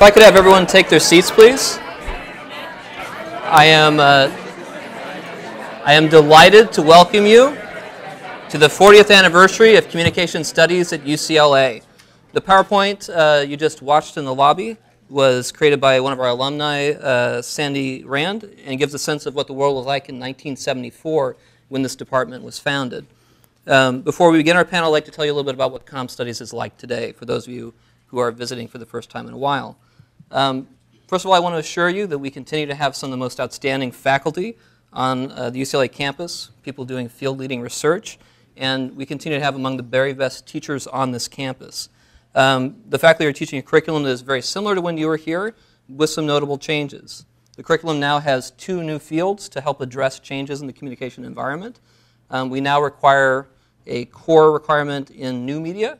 If I could have everyone take their seats, please. I am, uh, I am delighted to welcome you to the 40th anniversary of Communication Studies at UCLA. The PowerPoint uh, you just watched in the lobby was created by one of our alumni, uh, Sandy Rand, and gives a sense of what the world was like in 1974 when this department was founded. Um, before we begin our panel, I'd like to tell you a little bit about what Comm Studies is like today for those of you who are visiting for the first time in a while. Um, first of all, I want to assure you that we continue to have some of the most outstanding faculty on uh, the UCLA campus, people doing field leading research, and we continue to have among the very best teachers on this campus. Um, the faculty are teaching a curriculum that is very similar to when you were here, with some notable changes. The curriculum now has two new fields to help address changes in the communication environment. Um, we now require a core requirement in new media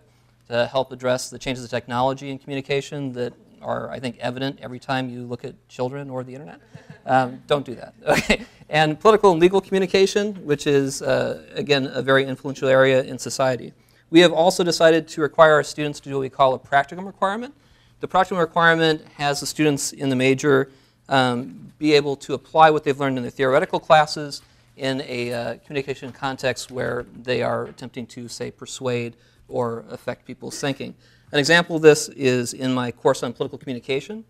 to help address the changes of technology in communication that are, I think, evident every time you look at children or the internet. Um, don't do that. Okay. And political and legal communication, which is, uh, again, a very influential area in society. We have also decided to require our students to do what we call a practicum requirement. The practicum requirement has the students in the major um, be able to apply what they've learned in their theoretical classes in a uh, communication context where they are attempting to, say, persuade or affect people's thinking. An example of this is in my course on political communication.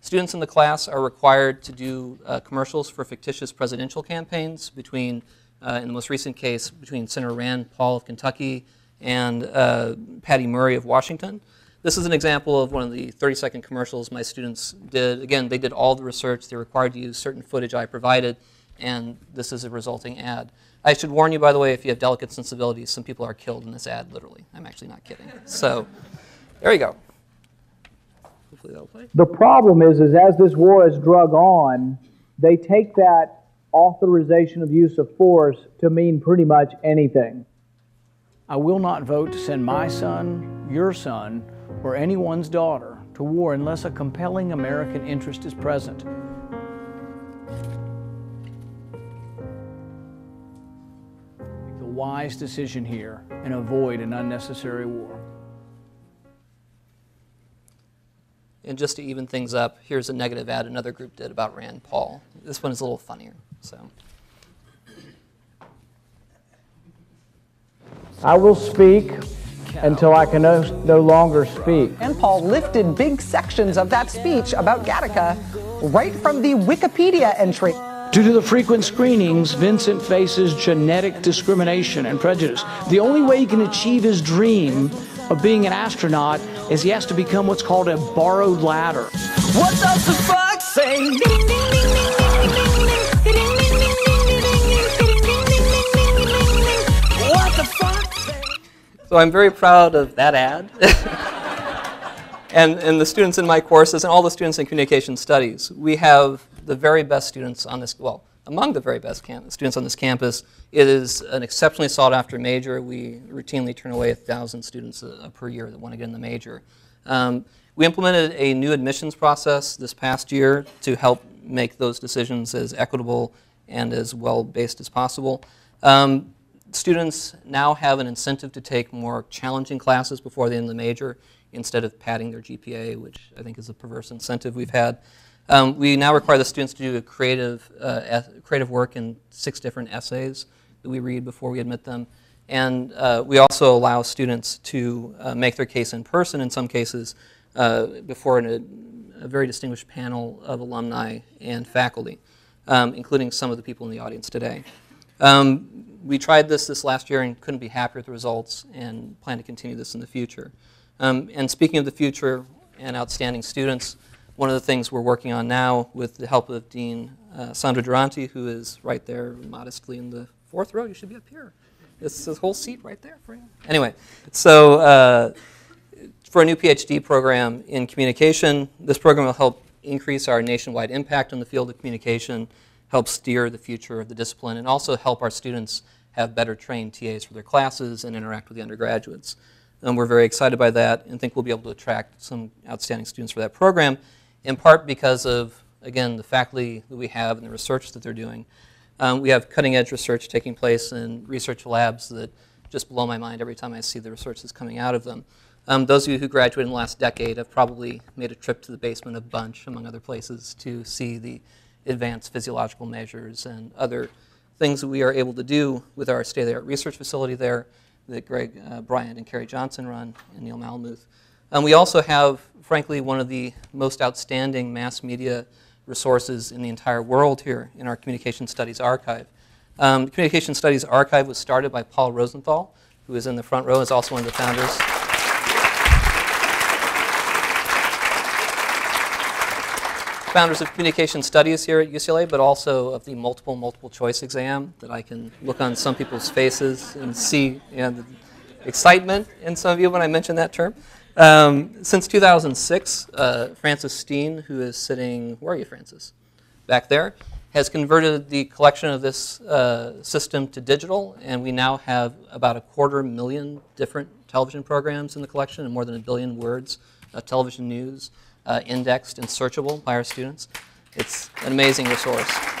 Students in the class are required to do uh, commercials for fictitious presidential campaigns between, uh, in the most recent case, between Senator Rand Paul of Kentucky and uh, Patty Murray of Washington. This is an example of one of the 30 second commercials my students did. Again, they did all the research. They're required to use certain footage I provided, and this is a resulting ad. I should warn you, by the way, if you have delicate sensibilities, some people are killed in this ad, literally. I'm actually not kidding. So, there you go. Hopefully that'll play. The problem is, is as this war has drug on, they take that authorization of use of force to mean pretty much anything. I will not vote to send my son, your son, or anyone's daughter to war unless a compelling American interest is present. Make the wise decision here and avoid an unnecessary war. And just to even things up, here's a negative ad another group did about Rand Paul. This one is a little funnier. So. I will speak until I can no, no longer speak. And Paul lifted big sections of that speech about Gattaca right from the Wikipedia entry. Due to the frequent screenings, Vincent faces genetic discrimination and prejudice. The only way he can achieve his dream of being an astronaut is he has to become what's called a borrowed ladder. What does the fuck say? So I'm very proud of that ad. and, and the students in my courses and all the students in communication studies, we have the very best students on this, well, among the very best students on this campus. It is an exceptionally sought after major. We routinely turn away a thousand students uh, per year that want to get in the major. Um, we implemented a new admissions process this past year to help make those decisions as equitable and as well based as possible. Um, students now have an incentive to take more challenging classes before the end the major instead of padding their GPA, which I think is a perverse incentive we've had. Um, we now require the students to do a creative, uh, creative work in six different essays that we read before we admit them. And uh, we also allow students to uh, make their case in person in some cases uh, before an, a very distinguished panel of alumni and faculty, um, including some of the people in the audience today. Um, we tried this this last year and couldn't be happier with the results and plan to continue this in the future. Um, and speaking of the future and outstanding students, one of the things we're working on now with the help of Dean uh, Sandra Duranti, who is right there modestly in the fourth row, you should be up here. It's a whole seat right there for you. Anyway, so uh, for a new PhD program in communication, this program will help increase our nationwide impact on the field of communication, help steer the future of the discipline, and also help our students have better trained TAs for their classes and interact with the undergraduates. And we're very excited by that and think we'll be able to attract some outstanding students for that program, in part because of, again, the faculty that we have and the research that they're doing. Um, we have cutting edge research taking place in research labs that just blow my mind every time I see the research that's coming out of them. Um, those of you who graduated in the last decade have probably made a trip to the basement of Bunch, among other places, to see the advanced physiological measures and other things that we are able to do with our state-of-the-art research facility there that Greg uh, Bryant and Kerri Johnson run and Neil Malamuth. Um, we also have, frankly, one of the most outstanding mass media resources in the entire world here in our Communication Studies Archive. Um, the Communication Studies Archive was started by Paul Rosenthal, who is in the front row, is also one of the founders. founders of communication studies here at UCLA, but also of the multiple multiple choice exam that I can look on some people's faces and see you know, the excitement in some of you when I mention that term. Um, since 2006, uh, Francis Steen, who is sitting, where are you, Francis? Back there, has converted the collection of this uh, system to digital, and we now have about a quarter million different television programs in the collection and more than a billion words of television news uh, indexed and searchable by our students. It's an amazing resource.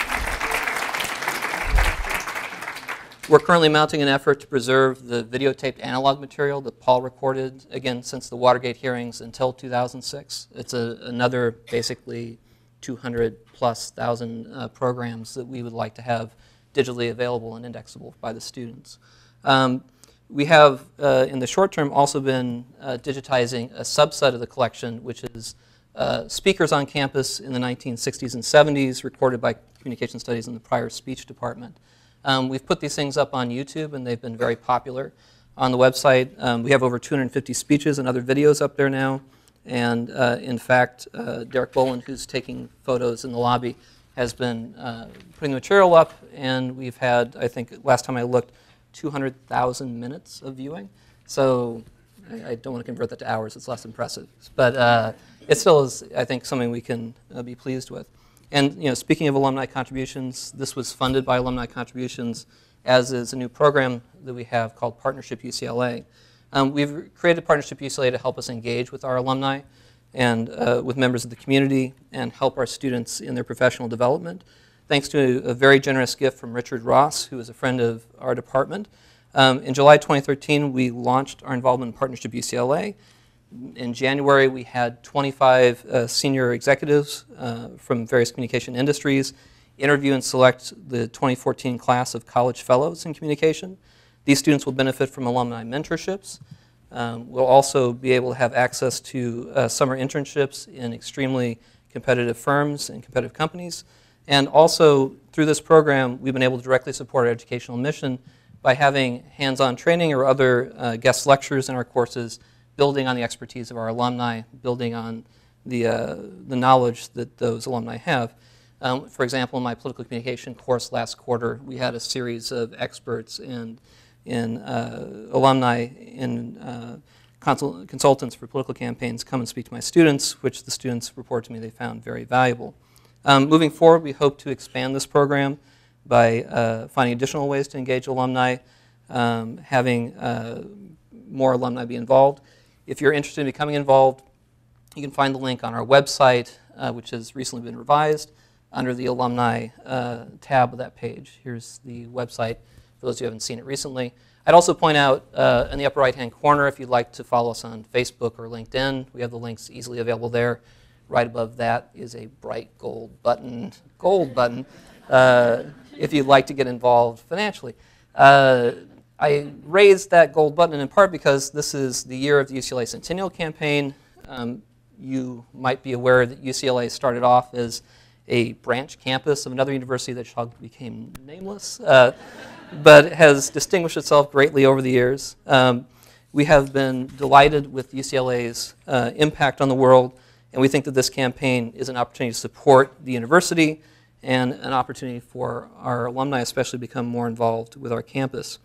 We're currently mounting an effort to preserve the videotaped analog material that Paul recorded, again, since the Watergate hearings until 2006. It's a, another basically 200 plus thousand uh, programs that we would like to have digitally available and indexable by the students. Um, we have, uh, in the short term, also been uh, digitizing a subset of the collection, which is uh, speakers on campus in the 1960s and 70s, recorded by Communication Studies in the prior speech department. Um, we've put these things up on YouTube, and they've been very popular. On the website, um, we have over 250 speeches and other videos up there now. And uh, in fact, uh, Derek Boland, who's taking photos in the lobby, has been uh, putting the material up, and we've had, I think, last time I looked, 200,000 minutes of viewing. So I, I, don't want to convert that to hours; it's less impressive. But uh, it still is, I think, something we can uh, be pleased with. And you know, speaking of alumni contributions, this was funded by alumni contributions, as is a new program that we have called Partnership UCLA. Um, we've created Partnership UCLA to help us engage with our alumni and uh, with members of the community and help our students in their professional development. Thanks to a, very generous gift from Richard Ross, who is a friend of our department. Um, in July 2013, we launched our involvement in Partnership UCLA in January, we had 25 uh, senior executives uh, from various communication industries interview and select the 2014 class of college fellows in communication. These students will benefit from alumni mentorships. Um, we'll also be able to have access to uh, summer internships in extremely competitive firms and competitive companies. And also, through this program, we've been able to directly support our educational mission by having hands-on training or other uh, guest lectures in our courses building on the expertise of our alumni, building on the, uh, the knowledge that those alumni have. Um, for example, in my political communication course last quarter, we had a series of experts and in, uh, alumni and uh, consul consultants for political campaigns come and speak to my students, which the students report to me they found very valuable. Um, moving forward, we hope to expand this program by uh, finding additional ways to engage alumni, um, having uh, more alumni be involved. If you're interested in becoming involved, you can find the link on our website, uh, which has recently been revised, under the alumni uh, tab of that page. Here's the website for those who haven't seen it recently. I'd also point out uh, in the upper right-hand corner, if you'd like to follow us on Facebook or LinkedIn, we have the links easily available there. Right above that is a bright gold button, gold button, uh, if you'd like to get involved financially. Uh, I raised that gold button in part because this is the year of the UCLA Centennial Campaign. Um, you might be aware that UCLA started off as a branch campus of another university that became nameless, uh, but has distinguished itself greatly over the years. Um, we have been delighted with UCLA's uh, impact on the world, and we think that this campaign is an opportunity to support the university and an opportunity for our alumni especially to become more involved with our campus.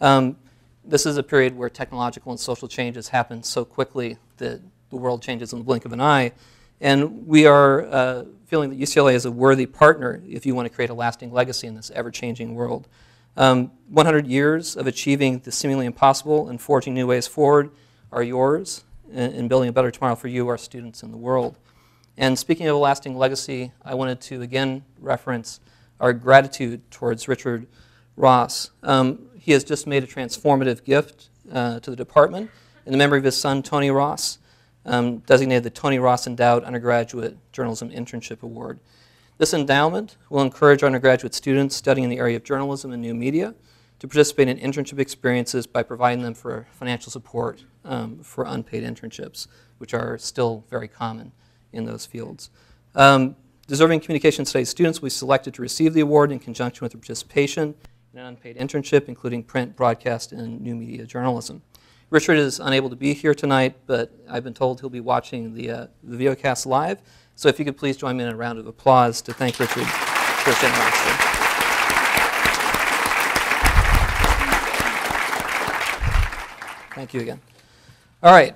Um, this is a period where technological and social changes happen so quickly that the world changes in the blink of an eye. And we are uh, feeling that UCLA is a worthy partner if you want to create a lasting legacy in this ever-changing world. Um, 100 years of achieving the seemingly impossible and forging new ways forward are yours in, in building a better tomorrow for you, our students, and the world. And speaking of a lasting legacy, I wanted to again reference our gratitude towards Richard Ross. Um, he has just made a transformative gift uh, to the department in the memory of his son, Tony Ross, um, designated the Tony Ross Endowed Undergraduate Journalism Internship Award. This endowment will encourage undergraduate students studying in the area of journalism and new media to participate in internship experiences by providing them for financial support um, for unpaid internships, which are still very common in those fields. Um, deserving communication studies students will be selected to receive the award in conjunction with their participation an unpaid internship, including print, broadcast, and new media journalism. Richard is unable to be here tonight, but I've been told he'll be watching the, uh, the videocast live. So if you could please join me in a round of applause to thank Richard for his generosity. Thank you again. All right.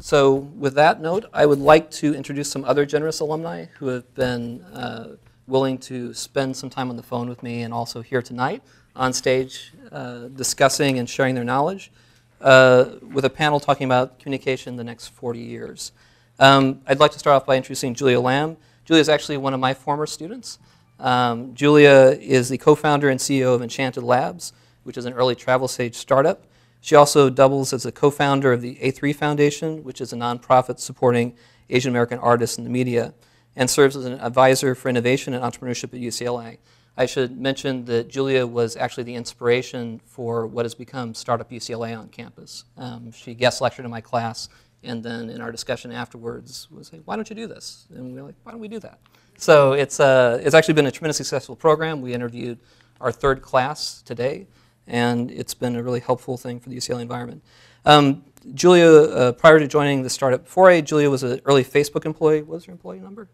So with that note, I would like to introduce some other generous alumni who have been uh, willing to spend some time on the phone with me and also here tonight on stage uh, discussing and sharing their knowledge uh, with a panel talking about communication in the next 40 years. Um, I'd like to start off by introducing Julia Lam. Julia is actually one of my former students. Um, Julia is the co-founder and CEO of Enchanted Labs, which is an early travel stage startup. She also doubles as a co-founder of the A3 Foundation, which is a nonprofit supporting Asian American artists in the media, and serves as an advisor for innovation and entrepreneurship at UCLA. I should mention that Julia was actually the inspiration for what has become Startup UCLA on campus. Um, she guest lectured in my class, and then in our discussion afterwards was like, why don't you do this? And we were like, why don't we do that? So it's, uh, it's actually been a tremendously successful program. We interviewed our third class today and it's been a really helpful thing for the UCLA environment. Um, Julia, uh, prior to joining the startup foray, Julia was an early Facebook employee. What was your employee number?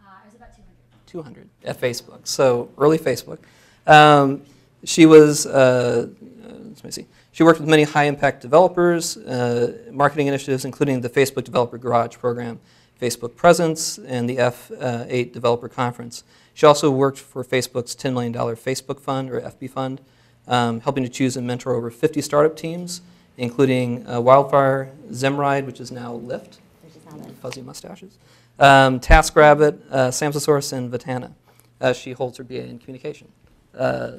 Uh, it was about 200. 200 at Facebook. So early Facebook. Um, she was, uh, let me see. She worked with many high-impact developers, uh, marketing initiatives, including the Facebook Developer Garage program, Facebook Presence, and the F8 Developer Conference. She also worked for Facebook's $10 million Facebook Fund, or FB Fund, um, helping to choose and mentor over 50 startup teams, including uh, Wildfire, Zimride, which is now Lyft, fuzzy mustaches, um, TaskRabbit, uh, Samasource, and Vitana. Uh, she holds her BA in communication. Uh,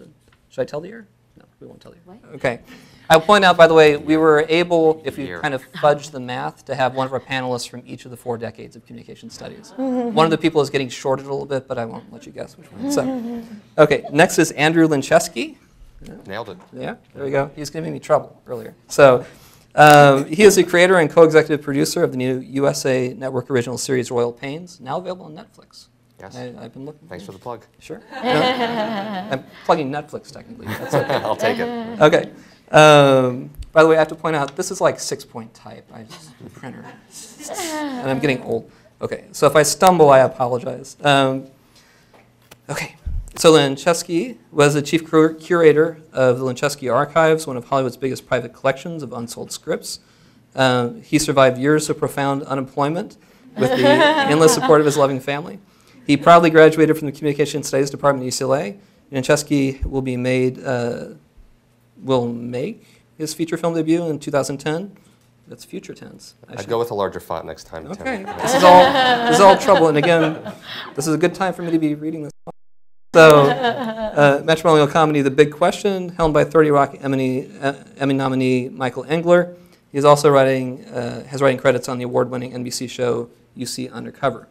should I tell the year? No, we won't tell you. What? Okay. I'll point out, by the way, we were able, if we Year. kind of fudge the math, to have one of our panelists from each of the four decades of communication studies. one of the people is getting shorted a little bit, but I won't let you guess which one. So, okay, next is Andrew Lenchewski. Nailed it. Yeah, there we go. He was giving me trouble earlier. So um, he is the creator and co-executive producer of the new USA Network original series Royal Pains, now available on Netflix. Yes. I, I've been looking. Thanks for the plug. Sure. No, I'm plugging Netflix technically. That's okay. I'll take it. Okay. Um, by the way, I have to point out this is like six-point type. I just printer, and I'm getting old. Okay, so if I stumble, I apologize. Um, okay, so Lenchewski was the chief cur- curator of the Lenchewski Archives, one of Hollywood's biggest private collections of unsold scripts. Um, he survived years of profound unemployment with the endless support of his loving family. He proudly graduated from the Communication Studies Department at UCLA. Lenchewski will be made, uh, will make his feature film debut in 2010. That's future tense. I I'd should- go with a larger font next time. Tim. Okay, this is all this is all trouble, and again, this is a good time for me to be reading this. So, uh, Matrimonial comedy, The Big Question, helmed by 30 Rock Emmy, uh, Emmy nominee Michael Engler. He's also writing uh, has writing credits on the award-winning NBC show UC Undercover.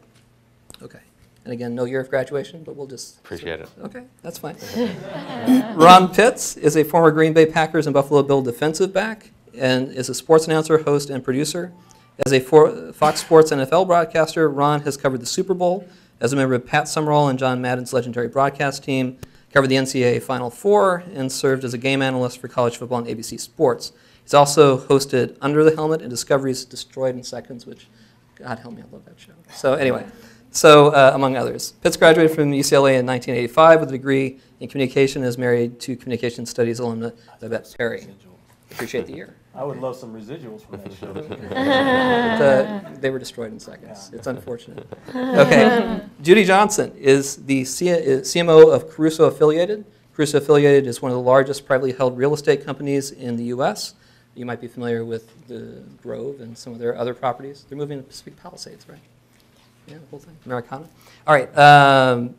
Okay, and again, no year of graduation, but we'll just Appreciate it. Okay, that's fine. Ron Pitts is a former Green Bay Packers and Buffalo Bill defensive back and is a sports announcer, host, and producer. As a Fox Sports NFL broadcaster, Ron has covered the Super Bowl as a member of Pat Summerall and John Madden's legendary broadcast team, covered the NCAA Final Four, and served as a game analyst for college football on ABC Sports. He's also hosted Under the Helmet and Discovery's Destroyed in Seconds, which, God help me, I love that show. So anyway, so uh, among others. Pitts graduated from UCLA in 1985 with a degree in communication and is married to communication studies alumna Babette Perry. Appreciate the year. I would love some residuals from that show. But, uh, they were destroyed in seconds. It's unfortunate. Okay. Judy Johnson is the C- is CMO of Caruso Affiliated. Caruso Affiliated is one of the largest privately held real estate companies in the U.S. You might be familiar with the Grove and some of their other properties. They're moving to Pacific Palisades, right? Yeah, the whole thing. Americana. All right. Um,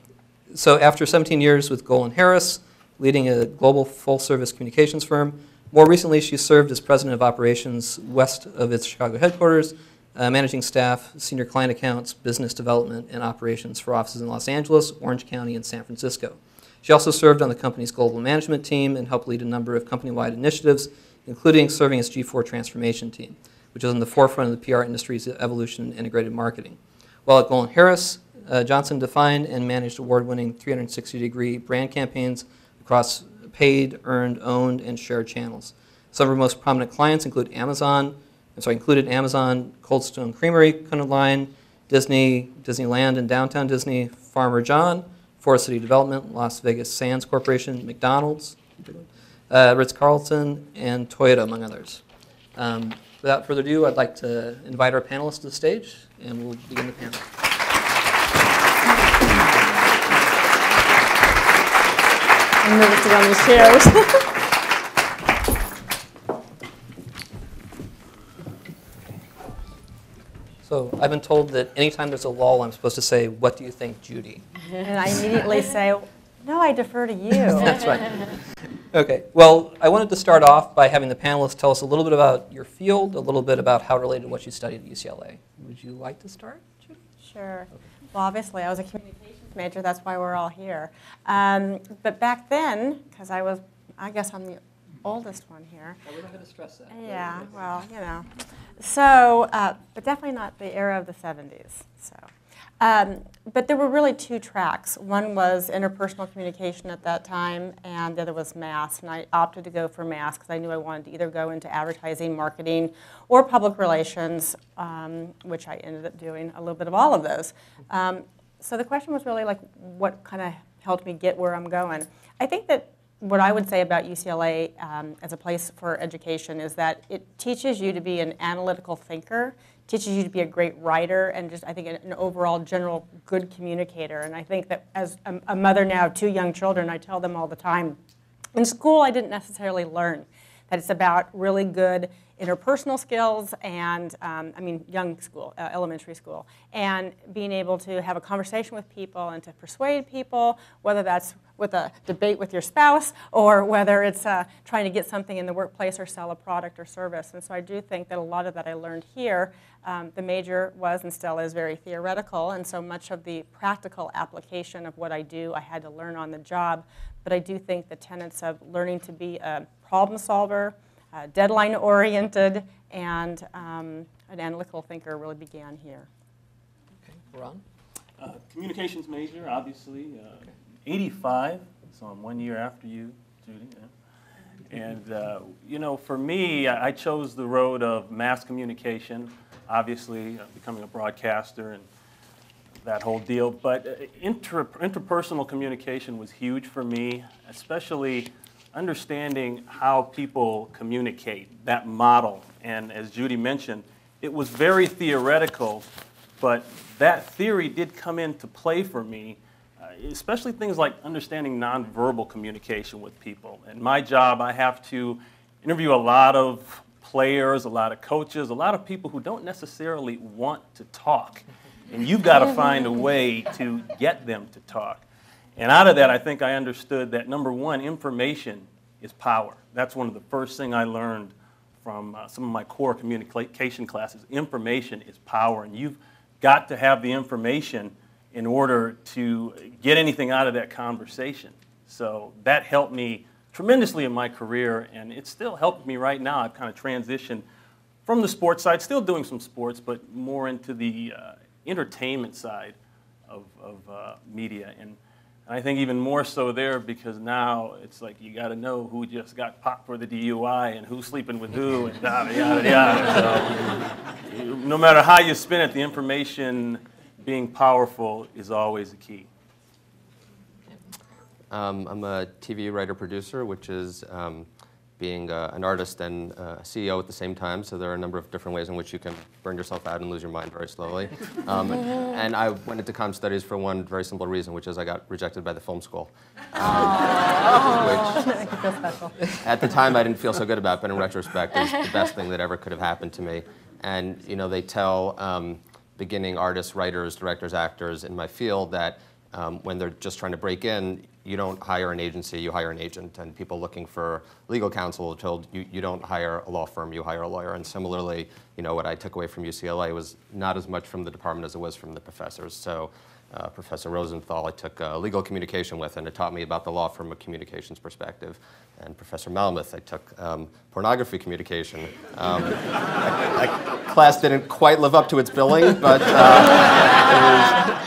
so after 17 years with GolinHarris, leading a global full-service communications firm, More recently, she served as president of operations west of its Chicago headquarters, uh, managing staff, senior client accounts, business development, and operations for offices in Los Angeles, Orange County, and San Francisco. She also served on the company's global management team and helped lead a number of company-wide initiatives, including serving as G4 transformation team, which is in the forefront of the PR industry's evolution in integrated marketing. While at GolinHarris, uh, Johnson defined and managed award-winning 360-degree brand campaigns across paid, earned, owned, and shared channels. Some of our most prominent clients include Amazon, sorry, included Amazon, Cold Stone Creamery, Cunard Line, Disney, Disneyland and Downtown Disney, Farmer John, Forest City Development, Las Vegas Sands Corporation, McDonald's, uh, Ritz-Carlton, and Toyota, among others. Um, without further ado, I'd like to invite our panelists to the stage, and we'll begin the panel. I'm nervous to get on chairs. So I've been told that anytime there's a lull, I'm supposed to say, "What do you think, Judy?" and I immediately say, no, I defer to you. That's right. Okay. Well, I wanted to start off by having the panelists tell us a little bit about your field, a little bit about how related to what you studied at UCLA. Would you like to start, Judy? Sure. Well, obviously, I was a communications major. That's why we're all here. Um, but back then, because I was, I guess I'm the oldest one here. we're not going to stress that. Yeah, well, you know. So, uh, but definitely not the era of the 70s. So, um, but there were really two tracks. One was interpersonal communication at that time, and the other was mass. And I opted to go for mass because I knew I wanted to either go into advertising, marketing, or public relations, um, which I ended up doing a little bit of all of those. Um, so the question was really like, what kind of helped me get where I'm going? I think that what I would say about UCLA um, as a place for education is that it teaches you to be an analytical thinker, teaches you to be a great writer, and just I think an, an overall general good communicator. And I think that as a, a mother now of two young children, I tell them all the time, in school I didn't necessarily learn that it's about really good interpersonal skills and, um, I mean, young school, uh, elementary school, and being able to have a conversation with people and to persuade people, whether that's with a debate with your spouse or whether it's uh, trying to get something in the workplace or sell a product or service. And so I do think that a lot of that I learned here. Um, the major was and still is very theoretical, and so much of the practical application of what I do I had to learn on the job. But I do think the tenets of learning to be a problem solver, uh, deadline oriented, and um, an analytical thinker really began here. Okay, Ron. Uh, communications major, obviously. Uh, 85, so I'm one year after you, Judy. Yeah. And, uh, you know, for me, I chose the road of mass communication, obviously, uh, becoming a broadcaster and that whole deal. But uh, inter interpersonal communication was huge for me, especially understanding how people communicate, that model. And as Judy mentioned, it was very theoretical, but that theory did come into play for me uh, especially things like understanding nonverbal communication with people. In my job, I have to interview a lot of players, a lot of coaches, a lot of people who don't necessarily want to talk. And you've got to find a way to get them to talk. And out of that, I think I understood that number one, information is power. That's one of the first things I learned from uh, some of my core communication classes. Information is power, and you've got to have the information in order to get anything out of that conversation. So that helped me tremendously in my career, and it still helped me right now. I've kind of transitioned from the sports side, still doing some sports, but more into the uh, entertainment side of, of uh, media. And I think even more so there because now it's like you got to know who just got popped for the DUI and who's sleeping with who and yada, yada, yada. So, no matter how you spin it, the information being powerful is always a key. Um, I'm a TV writer producer, which is um, being uh, an artist and uh, a CEO at the same time. So there are a number of different ways in which you can burn yourself out and lose your mind very slowly. Um, and I went into comm studies for one very simple reason, which is I got rejected by the film school. Um, which at the time I didn't feel so good about, but in retrospect, is the best thing that ever could have happened to me. And you know, they tell um, beginning artists, writers, directors, actors in my field that um, when they're just trying to break in, you don't hire an agency, you hire an agent. And people looking for legal counsel are told you, you don't hire a law firm, you hire a lawyer. And similarly, you know, what I took away from UCLA was not as much from the department as it was from the professors. So uh, Professor Rosenthal, I took uh, legal communication with, and it taught me about the law from a communications perspective. And Professor Malamuth, I took um, pornography communication. Um, that, class didn't quite live up to its billing, but uh,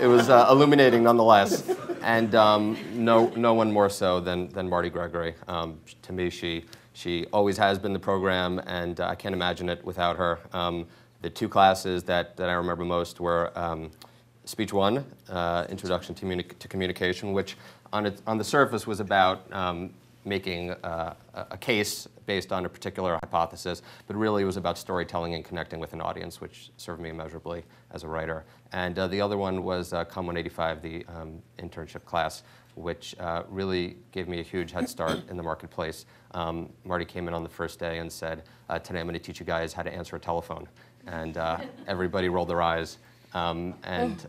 it was, it was uh, illuminating nonetheless. And um, no, no one more so than, than Marty Gregory. Um, to me, she, she always has been the program, and uh, I can't imagine it without her. Um, the two classes that, that I remember most were um, Speech One, uh, Introduction to, Communi to, Communication, which on, on the surface was about um, making uh, a case based on a particular hypothesis, but really it was about storytelling and connecting with an audience, which served me immeasurably as a writer. And uh, the other one was uh, Com 185, the um, internship class, which uh, really gave me a huge head start in the marketplace. Um, Marty came in on the first day and said, uh, today I'm going to teach you guys how to answer a telephone. And uh, everybody rolled their eyes. Um, and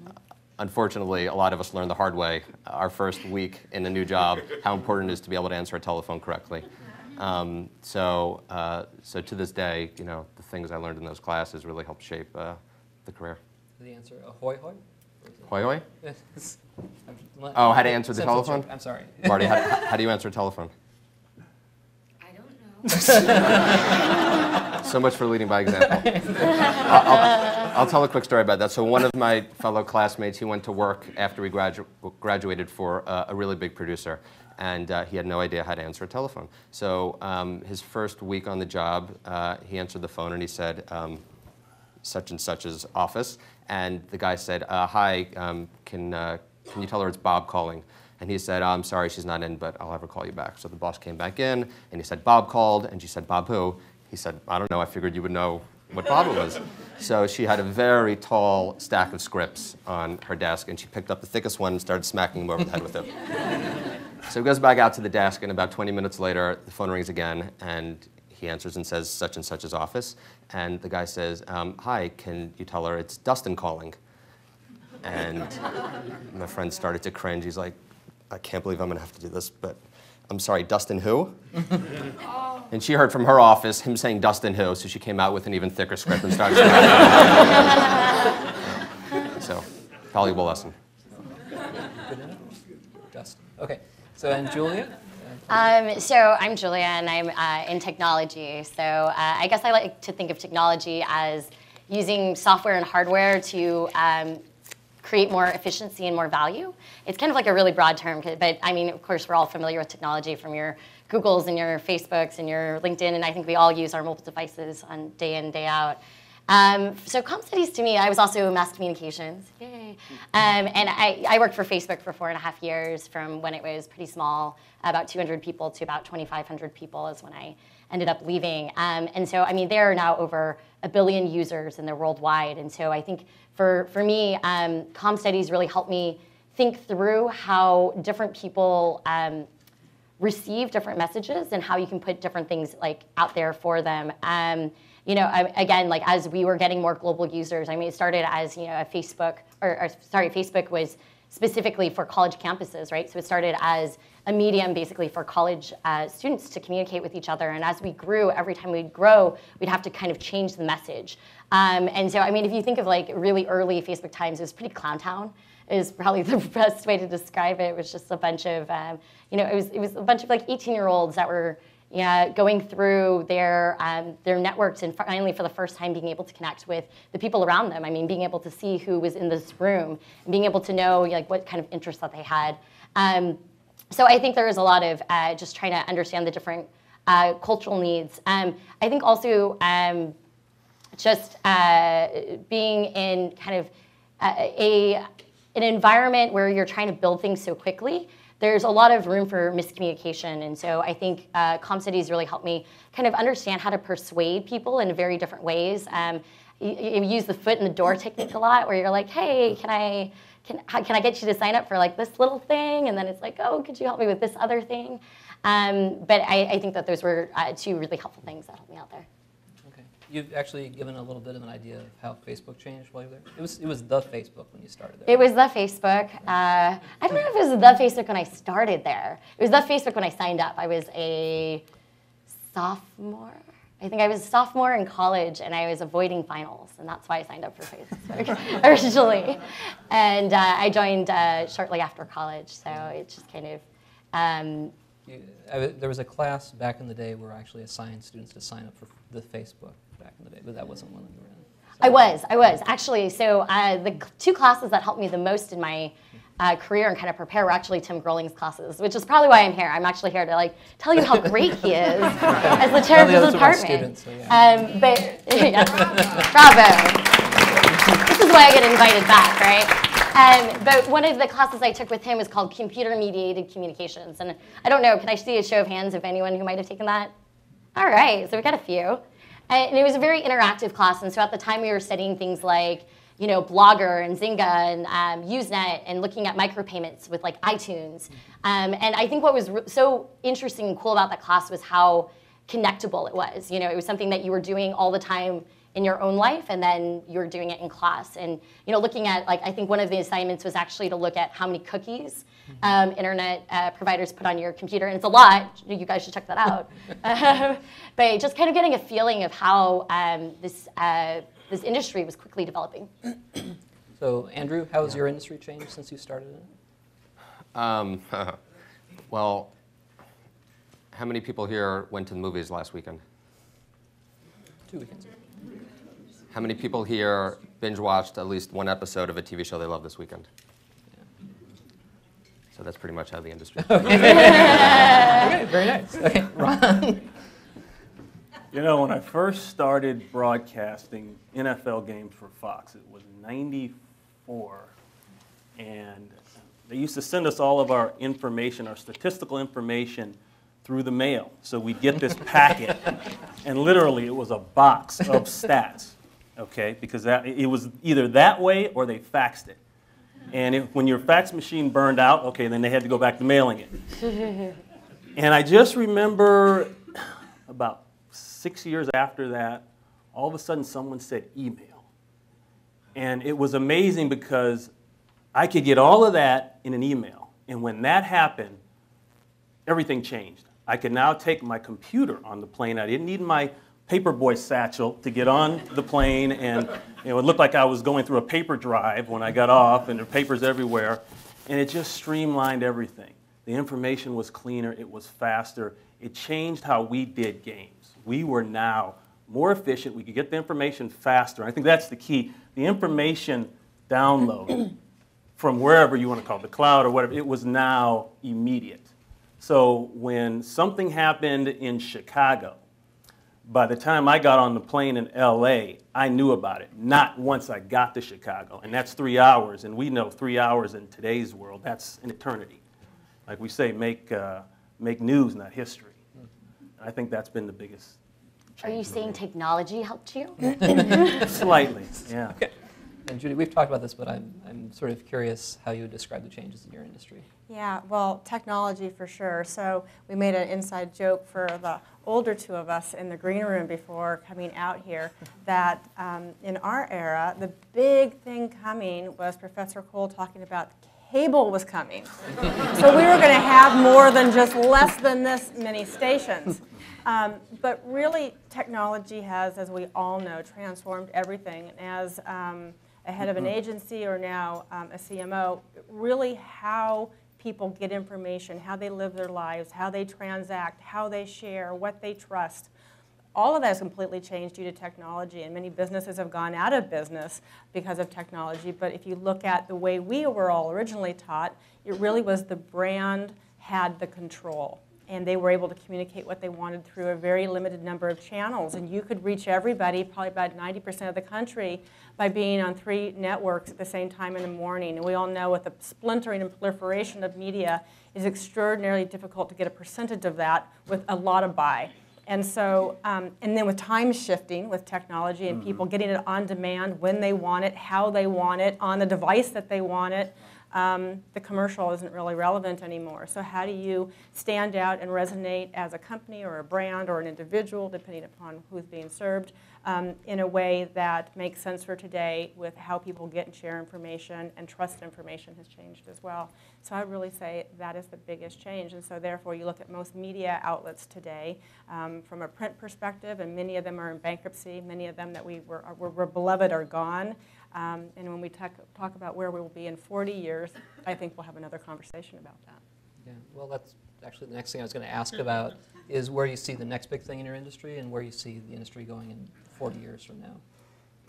unfortunately, a lot of us learned the hard way our first week in a new job how important it is to be able to answer a telephone correctly. Um, so, uh, so to this day, you know, the things I learned in those classes really helped shape uh, the career. The answer, ahoy hoy? Hoy hoy? oh, how to answer the telephone? I'm sorry. Marty, how, how do you answer a telephone? So much for leading by example. I'll, I'll, I'll, tell a quick story about that. So one of my fellow classmates, he went to work after we gradu graduated for uh, a really big producer and uh, he had no idea how to answer a telephone. So um, his first week on the job, uh, he answered the phone and he said, um, such and such's office, and the guy said, uh, hi, um, can, uh, can you tell her it's Bob calling? And he said, oh, I'm sorry, she's not in, but I'll have her call you back. So the boss came back in, and he said, Bob called, and she said, Bob who? He said, I don't know, I figured you would know what Bob it was. So she had a very tall stack of scripts on her desk, and she picked up the thickest one and started smacking him over the head with it. So he goes back out to the desk, and about 20 minutes later, the phone rings again, and he answers and says, such and such's office. And the guy says, um, hi, can you tell her it's Dustin calling? And my friend started to cringe. He's like, I can't believe I'm going to have to do this, but I'm sorry, Dustin who? and she heard from her office him saying Dustin who, so she came out with an even thicker script and started So, valuable lesson. Dustin. Okay. So, and Julia? Um, so I'm Julia, and I'm uh, in technology. So uh, I guess I like to think of technology as using software and hardware to um, create more efficiency and more value. It's kind of like a really broad term, but I mean, of course, we're all familiar with technology from your Googles and your Facebooks and your LinkedIn, and I think we all use our mobile devices on day in, day out. Um, so com studies to me, I was also mass communications, yay. Um, and I, I, worked for Facebook for four and a half years from when it was pretty small, about 200 people to about 2,500 people is when I ended up leaving. Um, and so, I mean, there are now over a billion users and they're worldwide. And so I think for, for me, um, com studies really helped me think through how different people um, receive different messages and how you can put different things like out there for them. Um, you know, again, like as we were getting more global users, I mean, it started as, you know, a Facebook, or, or sorry, Facebook was specifically for college campuses, right? So it started as a medium basically for college uh, students to communicate with each other. And as we grew, every time we'd grow, we'd have to kind of change the message. Um, and so, I mean, if you think of like really early Facebook times, it was pretty clown town is probably the best way to describe it. It was just a bunch of, um, you know, it was, it was a bunch of like 18 year olds that were yeah, going through their um, their networks and finally for the first time being able to connect with the people around them. I mean, being able to see who was in this room and being able to know like what kind of interests that they had. Um, so I think there is a lot of uh, just trying to understand the different uh, cultural needs. Um, I think also um, just uh, being in kind of uh, a an environment where you're trying to build things so quickly there's a lot of room for miscommunication. And so I think uh, Com Studies really helped me kind of understand how to persuade people in very different ways. Um, you, you, use the foot in the door technique a lot where you're like, hey, can I, can, how, can I get you to sign up for like this little thing? And then it's like, oh, could you help me with this other thing? Um, but I, I, think that those were uh, two really helpful things that helped me out there. You've actually given a little bit of an idea of how Facebook changed while you were there. It was, it was the Facebook when you started there. It was the Facebook. Uh, I don't know if it was the Facebook when I started there. It was the Facebook when I signed up. I was a sophomore. I think I was a sophomore in college and I was avoiding finals, and that's why I signed up for Facebook originally. And uh, I joined uh, shortly after college, so it just kind of. Um, you, I, there was a class back in the day where I actually assigned students to sign up for the Facebook back in the day, but that wasn't one that you were in. So. I was, I was actually. So uh, the two classes that helped me the most in my uh, career and kind of prepare were actually Tim Groeling's classes, which is probably why I'm here. I'm actually here to like tell you how great he is as the chair of the department. Students, so yeah. um, but yeah, bravo. this is why I get invited back, right? Um, but one of the classes I took with him was called Computer Mediated Communications. And I don't know, can I see a show of hands of anyone who might have taken that? All right, so we got a few. And it was a very interactive class. And so at the time we were studying things like you know, Blogger and Zynga and um, Usenet and looking at micropayments with like iTunes. Um, and I think what was so interesting and cool about that class was how connectable it was. You know, it was something that you were doing all the time in your own life and then you're doing it in class. And, you know, looking at like, I think one of the assignments was actually to look at how many cookies um, internet uh, providers put on your computer. And it's a lot. You guys should check that out. but just kind of getting a feeling of how um, this uh, this industry was quickly developing. So, Andrew, how has yeah. your industry changed since you started it? Um, well, how many people here went to the movies last weekend? Two weekends. How many people here binge watched at least one episode of a TV show they love this weekend? Yeah. So that's pretty much how the industry. okay. okay, very nice. Okay, Ron. You know, when I first started broadcasting NFL games for Fox, it was 94. And they used to send us all of our information, our statistical information, through the mail. So we'd get this packet, and literally it was a box of stats, okay? Because that, it was either that way or they faxed it. And if, when your fax machine burned out, okay, then they had to go back to mailing it. and I just remember about six years after that, all of a sudden someone said email. And it was amazing because I could get all of that in an email. And when that happened, everything changed. I could now take my computer on the plane. I didn't need my paperboy satchel to get on the plane, and you know, it looked like I was going through a paper drive when I got off, and there were papers everywhere. And it just streamlined everything. The information was cleaner, it was faster. It changed how we did games we were now more efficient. We could get the information faster. I think that's the key. The information download from wherever you want to call it, the cloud or whatever, it was now immediate. So when something happened in Chicago, by the time I got on the plane in LA, I knew about it. Not once I got to Chicago. And that's three hours. And we know three hours in today's world, that's an eternity. Like we say, make, uh, make news, not history. I think that's been the biggest. Are you saying technology helped you? Slightly, yeah. Okay. And Judy, we've talked about this, but I'm, I'm sort of curious how you would describe the changes in your industry. Yeah, well, technology for sure. So we made an inside joke for the older two of us in the green room before coming out here that um, in our era, the big thing coming was Professor Cole talking about cable was coming. so we were going to have more than just less than this many stations. Um, but really, technology has, as we all know, transformed everything. And as um, a head of an mm-hmm. agency or now um, a CMO, really how people get information, how they live their lives, how they transact, how they share, what they trust. All of that has completely changed due to technology, and many businesses have gone out of business because of technology. But if you look at the way we were all originally taught, it really was the brand had the control and they were able to communicate what they wanted through a very limited number of channels. And you could reach everybody, probably about 90% of the country, by being on three networks at the same time in the morning. And we all know with the splintering and proliferation of media, it's extraordinarily difficult to get a percentage of that with a lot of buy. And so, um, and then with time shifting with technology and mm -hmm. people getting it on demand when they want it, how they want it, on the device that they want it, um, the commercial isn't really relevant anymore. So how do you stand out and resonate as a company or a brand or an individual, depending upon who's being served, um, in a way that makes sense for today with how people get and share information and trust information has changed as well. So I really say that is the biggest change. And so therefore you look at most media outlets today um, from a print perspective, and many of them are in bankruptcy. Many of them that we were, were, were beloved are gone. Um, and when we talk, talk about where we will be in 40 years, I think we'll have another conversation about that. Yeah, well, that's actually the next thing I was going to ask about is where you see the next big thing in your industry and where you see the industry going in 40 years from now.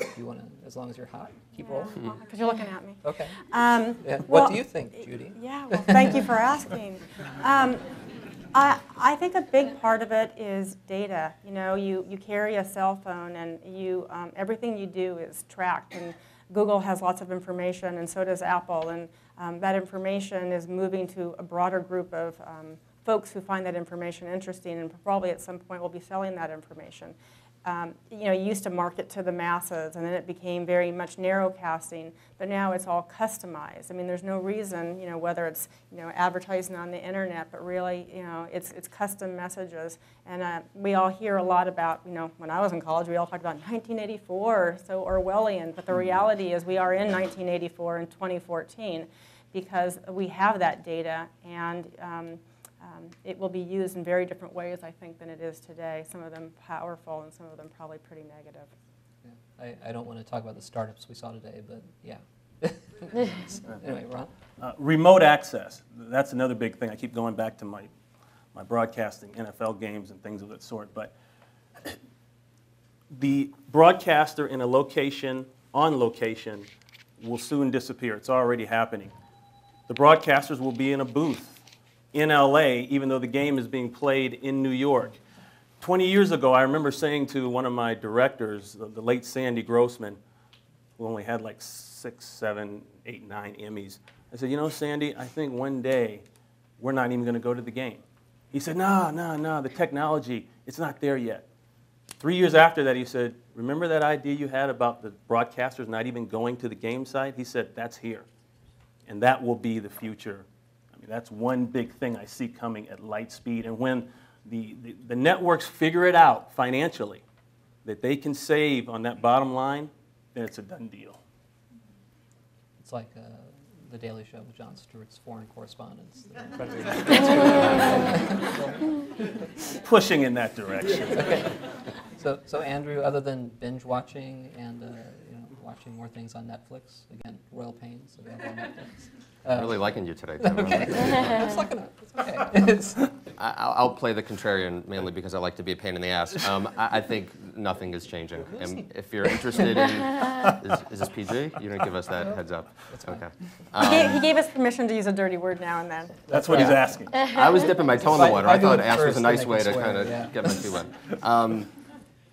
If you want to, as long as you're hot, keep rolling. Because you're looking at me. Okay. Um, Yeah, What well, do you think, Judy? Yeah, well, thank you for asking. Um, I, I think a big part of it is data. You know, you, you carry a cell phone and you, um, everything you do is tracked. And Google has lots of information and so does Apple. And um, that information is moving to a broader group of um, folks who find that information interesting and probably at some point will be selling that information um, you know, used to market to the masses, and then it became very much narrow casting. But now it's all customized. I mean, there's no reason, you know, whether it's you know advertising on the internet, but really, you know, it's it's custom messages. And uh, we all hear a lot about, you know, when I was in college, we all talked about 1984, so Orwellian. But the reality is, we are in 1984 in 2014 because we have that data and. Um, um, it will be used in very different ways, I think, than it is today. Some of them powerful and some of them probably pretty negative. Yeah. I, I don't want to talk about the startups we saw today, but yeah. anyway, Ron? Uh, remote access. That's another big thing. I keep going back to my, my broadcasting, NFL games and things of that sort. But the broadcaster in a location, on location, will soon disappear. It's already happening. The broadcasters will be in a booth in LA, even though the game is being played in New York. 20 years ago, I remember saying to one of my directors, the, late Sandy Grossman, who only had like six, seven, eight, nine Emmys, I said, You know, Sandy, I think one day we're not even going to go to the game. He said, No, no, no, the technology, it's not there yet. Three years after that, he said, Remember that idea you had about the broadcasters not even going to the game site? He said, That's here. And that will be the future that's one big thing I see coming at light speed. And when the, the, the, networks figure it out financially, that they can save on that bottom line, then it's a done deal. It's like uh, the Daily Show with Jon Stewart's foreign correspondents. Pushing in that direction. Okay. So, so Andrew, other than binge watching and uh, you know, watching more things on Netflix, again, Royal Pains available on Netflix. I'm really liking you today, Tim. Okay. it's okay. It's okay. I, will play the contrarian mainly because I like to be a pain in the ass. Um, I, I, think nothing is changing. And if you're interested in, is, is, this PG? You didn't give us that heads up. Okay. Um, he, gave, he, gave, us permission to use a dirty word now and then. That's what yeah. he's asking. I was dipping my toe in the water. I, thought ass was a nice way to kind of yeah. get my feet wet. Um,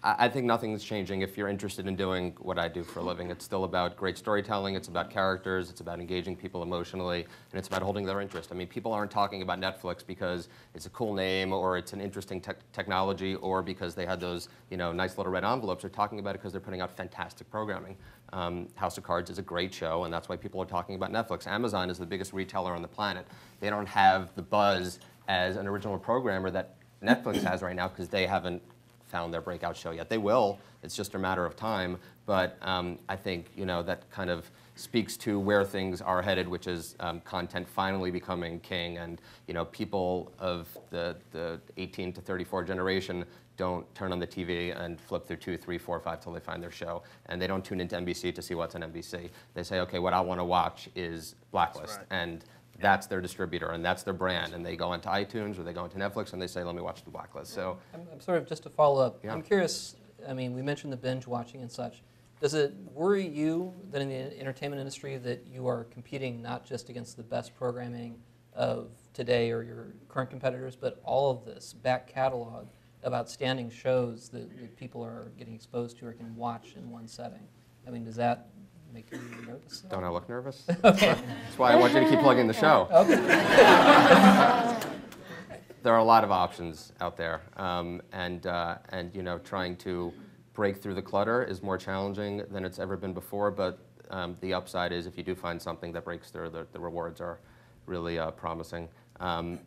I think nothing's changing if you're interested in doing what I do for a living. It's still about great storytelling, it's about characters, it's about engaging people emotionally, and it's about holding their interest. I mean, people aren't talking about Netflix because it's a cool name or it's an interesting te technology or because they had those you know, nice little red envelopes. They're talking about it because they're putting out fantastic programming. Um, House of Cards is a great show, and that's why people are talking about Netflix. Amazon is the biggest retailer on the planet. They don't have the buzz as an original programmer that Netflix has right now because they haven't found their breakout show yet. They will. It's just a matter of time. But um, I think you know that kind of speaks to where things are headed, which is um, content finally becoming king, and you know people of the the 18 to 34 generation don't turn on the TV and flip through two, three, four, five till they find their show, and they don't tune into NBC to see what's on NBC. They say, okay, what I want to watch is Blacklist, right. and that's their distributor and that's their brand. And they go into iTunes or they go into Netflix and they say, let me watch The Blacklist. So I'm, I'm sort of just to follow up. Yeah. I'm curious. I mean, we mentioned the binge watching and such. Does it worry you that in the entertainment industry that you are competing not just against the best programming of today or your current competitors, but all of this back catalog of outstanding shows that, that people are getting exposed to or can watch in one setting? I mean, does that make you nervous? Don't I look nervous? That's why I want you to keep plugging the show. Okay. there are a lot of options out there, um, and uh, and you know trying to break through the clutter is more challenging than it's ever been before. But um, the upside is if you do find something that breaks through, the, the rewards are really uh, promising. Um,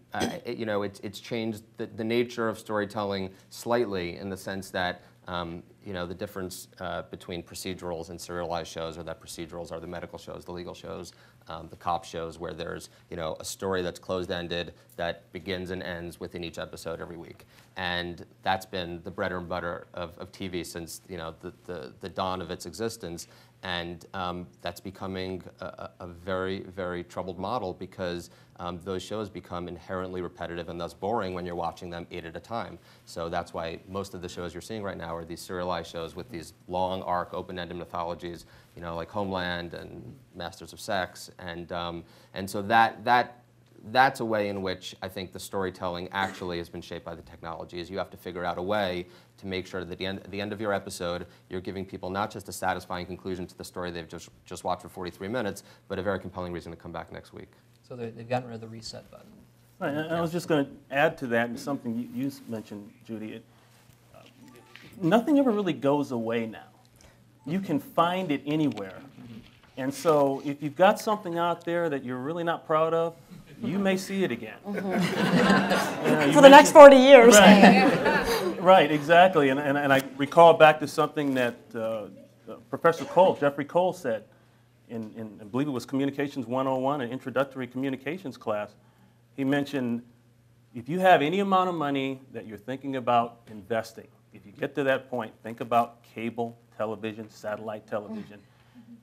it, you know, it's, it's changed the, the nature of storytelling slightly in the sense that um, you know, the difference uh, between procedurals and serialized shows, or that procedurals are the medical shows, the legal shows, um, the cop shows, where there's, you know, a story that's closed-ended that begins and ends within each episode every week. And that's been the bread and butter of, of TV since, you know, the, the, the dawn of its existence. And um, that's becoming a, a, very, very troubled model because um, those shows become inherently repetitive and thus boring when you're watching them eight at a time. So that's why most of the shows you're seeing right now are these serialized shows with these long arc, open-ended mythologies, you know, like Homeland and Masters of Sex. And, um, and so that, that that's a way in which I think the storytelling actually has been shaped by the technology, is you have to figure out a way to make sure that at the end, at the end of your episode, you're giving people not just a satisfying conclusion to the story they've just, just watched for 43 minutes, but a very compelling reason to come back next week. So they've gotten rid of the reset button. Right, and I was just going to add to that, and something you, you mentioned, Judy. It, uh, nothing ever really goes away now. You can find it anywhere. And so if you've got something out there that you're really not proud of, you may see it again. Mm-hmm. you know, For the next 40 years. Right, right exactly. And, and, and I recall back to something that uh, uh, Professor Cole, Jeffrey Cole said in, in, I believe it was Communications 101, an introductory communications class. He mentioned if you have any amount of money that you're thinking about investing, if you get to that point, think about cable television, satellite television.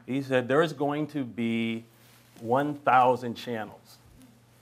He said there is going to be 1,000 channels.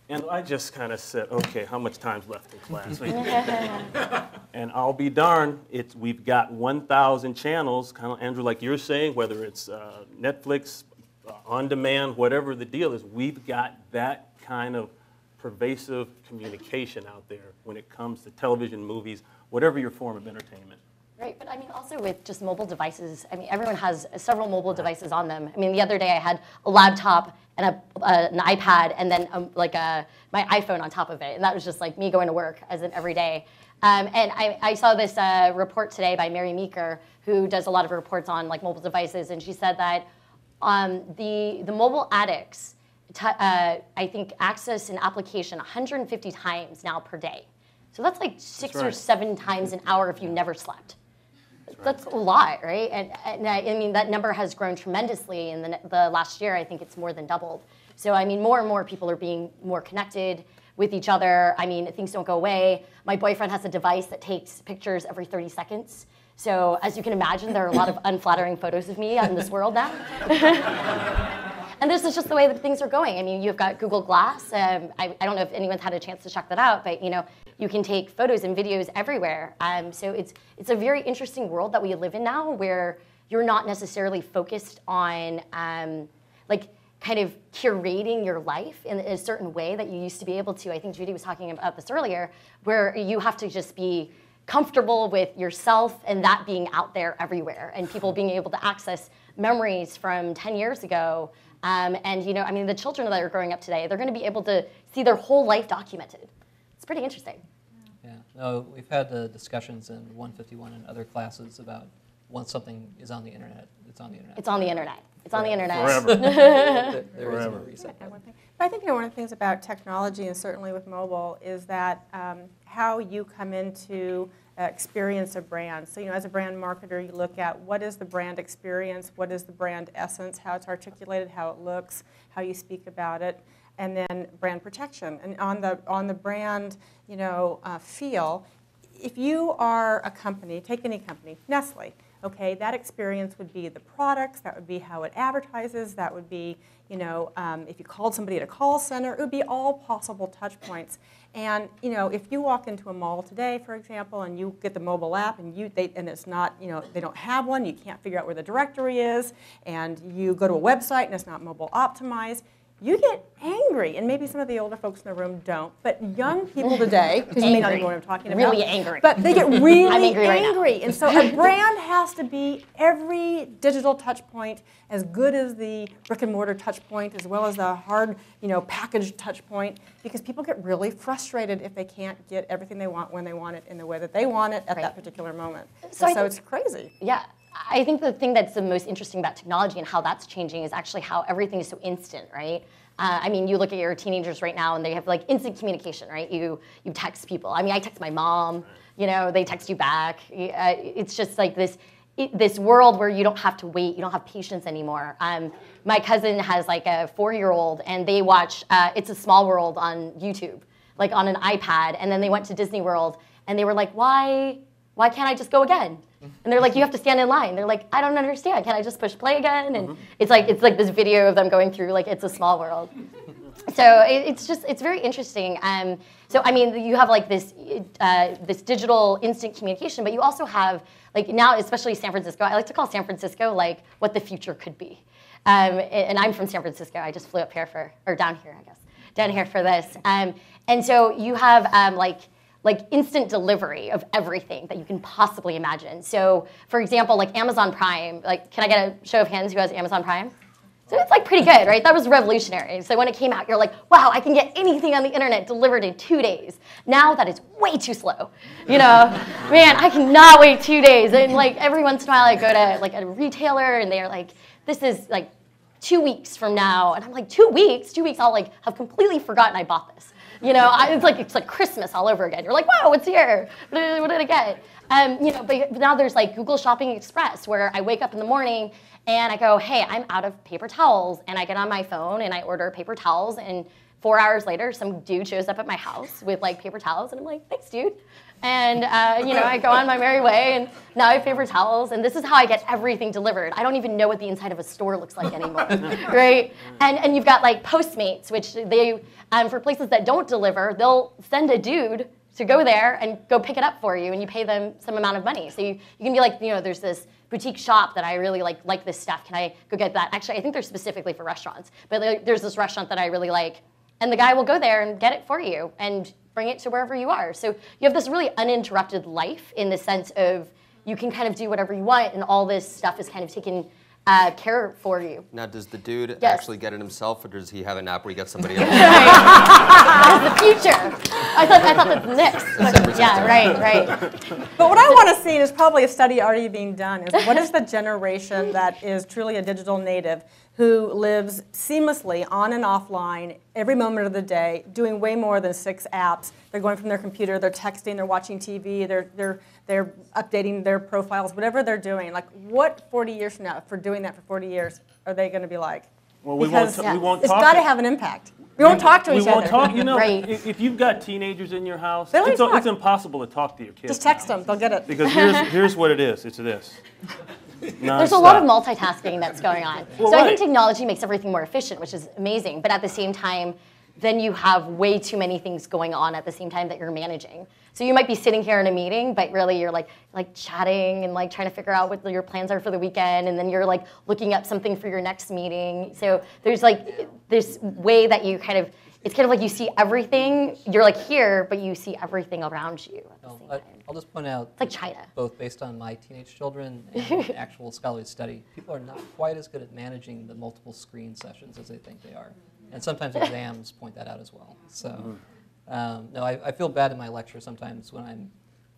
And I just kind of said, okay, how much time's left in class? and I'll be darned, it's, we've got 1,000 channels, kind of, Andrew, like you're saying, whether it's uh, Netflix, uh, on demand, whatever the deal is, we've got that kind of pervasive communication out there when it comes to television, movies, whatever your form of entertainment. Right, but I mean, also with just mobile devices, I mean, everyone has several mobile devices on them. I mean, the other day I had a laptop and a, uh, an iPad and then um, like a, my iPhone on top of it. And that was just like me going to work as an every day. Um, and I, I, saw this uh, report today by Mary Meeker, who does a lot of reports on like mobile devices. And she said that um, the, the mobile addicts, uh, I think, access an application 150 times now per day. So that's like six that's right. or seven times an hour if you never slept that's a lot, right? And, and I, I, mean, that number has grown tremendously in the, the last year. I think it's more than doubled. So, I mean, more and more people are being more connected with each other. I mean, things don't go away. My boyfriend has a device that takes pictures every 30 seconds. So, as you can imagine, there are a lot of unflattering photos of me in this world now. and this is just the way that things are going. I mean, you've got Google Glass. Um, I, I, don't know if anyone's had a chance to check that out, but you know, you can take photos and videos everywhere. Um, so it's, it's a very interesting world that we live in now where you're not necessarily focused on um, like kind of curating your life in a certain way that you used to be able to. I think Judy was talking about this earlier, where you have to just be comfortable with yourself and that being out there everywhere and people being able to access memories from 10 years ago. Um, and you know, I mean, the children that are growing up today, they're going to be able to see their whole life documented pretty interesting. Yeah, no, we've had the discussions in 151 and other classes about once something is on the internet, it's on the internet. It's on the internet. It's on the internet. Forever. there, there is no reset. But I think you know, one of the things about technology, and certainly with mobile, is that um, how you come into uh, experience a brand. So, you know, as a brand marketer, you look at what is the brand experience, what is the brand essence, how it's articulated, how it looks, how you speak about it and then brand protection. And on the, on the brand you know, uh, feel, if you are a company, take any company, Nestle, okay, that experience would be the products, that would be how it advertises, that would be, you know, um, if you called somebody at a call center, it would be all possible touch points. And, you know, if you walk into a mall today, for example, and you get the mobile app and you, they, and it's not, you know, they don't have one, you can't figure out where the directory is, and you go to a website and it's not mobile optimized, you get angry, and maybe some of the older folks in the room don't, but young people today, because you may not know what I'm talking about. Really angry. But they get really angry. angry right and so a brand has to be every digital touch point as good as the brick and mortar touch point, as well as the hard, you know, packaged touch point, because people get really frustrated if they can't get everything they want when they want it in the way that they want it at right. that particular moment. So, so it's crazy. Yeah. I think the thing that's the most interesting about technology and how that's changing is actually how everything is so instant, right? Uh, I mean, you look at your teenagers right now, and they have like instant communication, right? You you text people. I mean, I text my mom. You know, they text you back. Uh, it's just like this it, this world where you don't have to wait, you don't have patience anymore. Um, my cousin has like a four-year-old, and they watch uh, It's a Small World on YouTube, like on an iPad, and then they went to Disney World, and they were like, why, why can't I just go again? And they're like, you have to stand in line. They're like, I don't understand. Can I just push play again? And it's like it's like this video of them going through like It's a Small World. So it, it's just it's very interesting. Um, so I mean, you have like this uh, this digital instant communication, but you also have like now, especially San Francisco. I like to call San Francisco like what the future could be. Um, and I'm from San Francisco. I just flew up here for or down here, I guess, down here for this. Um, and so you have um, like like instant delivery of everything that you can possibly imagine. So for example, like Amazon Prime, like can I get a show of hands who has Amazon Prime? So it's like pretty good, right? That was revolutionary. So when it came out, you're like, wow, I can get anything on the internet delivered in two days. Now that is way too slow. You know, man, I cannot wait two days. And like every once in a while I go to like a retailer and they're like, this is like two weeks from now. And I'm like, two weeks? Two weeks, I'll like have completely forgotten I bought this. You know, I, it's like it's like Christmas all over again. You're like, wow, what's here? What did, what did I get? Um, you know, but now there's like Google Shopping Express where I wake up in the morning and I go, hey, I'm out of paper towels. And I get on my phone and I order paper towels. And four hours later, some dude shows up at my house with like paper towels. And I'm like, thanks, dude. And uh, you know, I go on my merry way, and now I have paper towels, and this is how I get everything delivered. I don't even know what the inside of a store looks like anymore, right? And and you've got like Postmates, which they um, for places that don't deliver, they'll send a dude to go there and go pick it up for you, and you pay them some amount of money. So you, you can be like, you know, there's this boutique shop that I really like like this stuff. Can I go get that? Actually, I think they're specifically for restaurants, but there's this restaurant that I really like, and the guy will go there and get it for you and bring it to wherever you are. So you have this really uninterrupted life in the sense of you can kind of do whatever you want, and all this stuff is kind of taken uh, care for you. Now, does the dude Yes. actually get it himself, or does he have an app where he gets somebody else? That is the future. I thought I thought that's next. But yeah, right, right. But what I want to see is probably a study already being done is what is the generation that is truly a digital native who lives seamlessly on and offline every moment of the day, doing way more than six apps. They're going from their computer, they're texting, they're watching TV, they're, they're, they're updating their profiles, whatever they're doing. Like, what 40 years from now, for doing that for 40 years, are they going to be like? Well, we won't Because t- we won't it's talk got to have an impact. We won't talk to we each won't other. talk. You know, Right. if, if you've got teenagers in your house, it's, even it's impossible to talk to your kids. Just text now. them, they'll get it. Because here's, here's what it is. It's this. There's a lot of multitasking that's going on. Well, so I think technology makes everything more efficient, which is amazing. But at the same time, then you have way too many things going on at the same time that you're managing. So you might be sitting here in a meeting, but really you're like like chatting and like trying to figure out what your plans are for the weekend, and then you're like looking up something for your next meeting. So there's like this way that you kind of it's kind of like you see everything. You're like here, but you see everything around you at the same I- time. I'll just point out, It's like China. both based on my teenage children and actual scholarly study, people are not quite as good at managing the multiple screen sessions as they think they are. And sometimes exams point that out as well. So, um, no, I, I feel bad in my lecture sometimes when I'm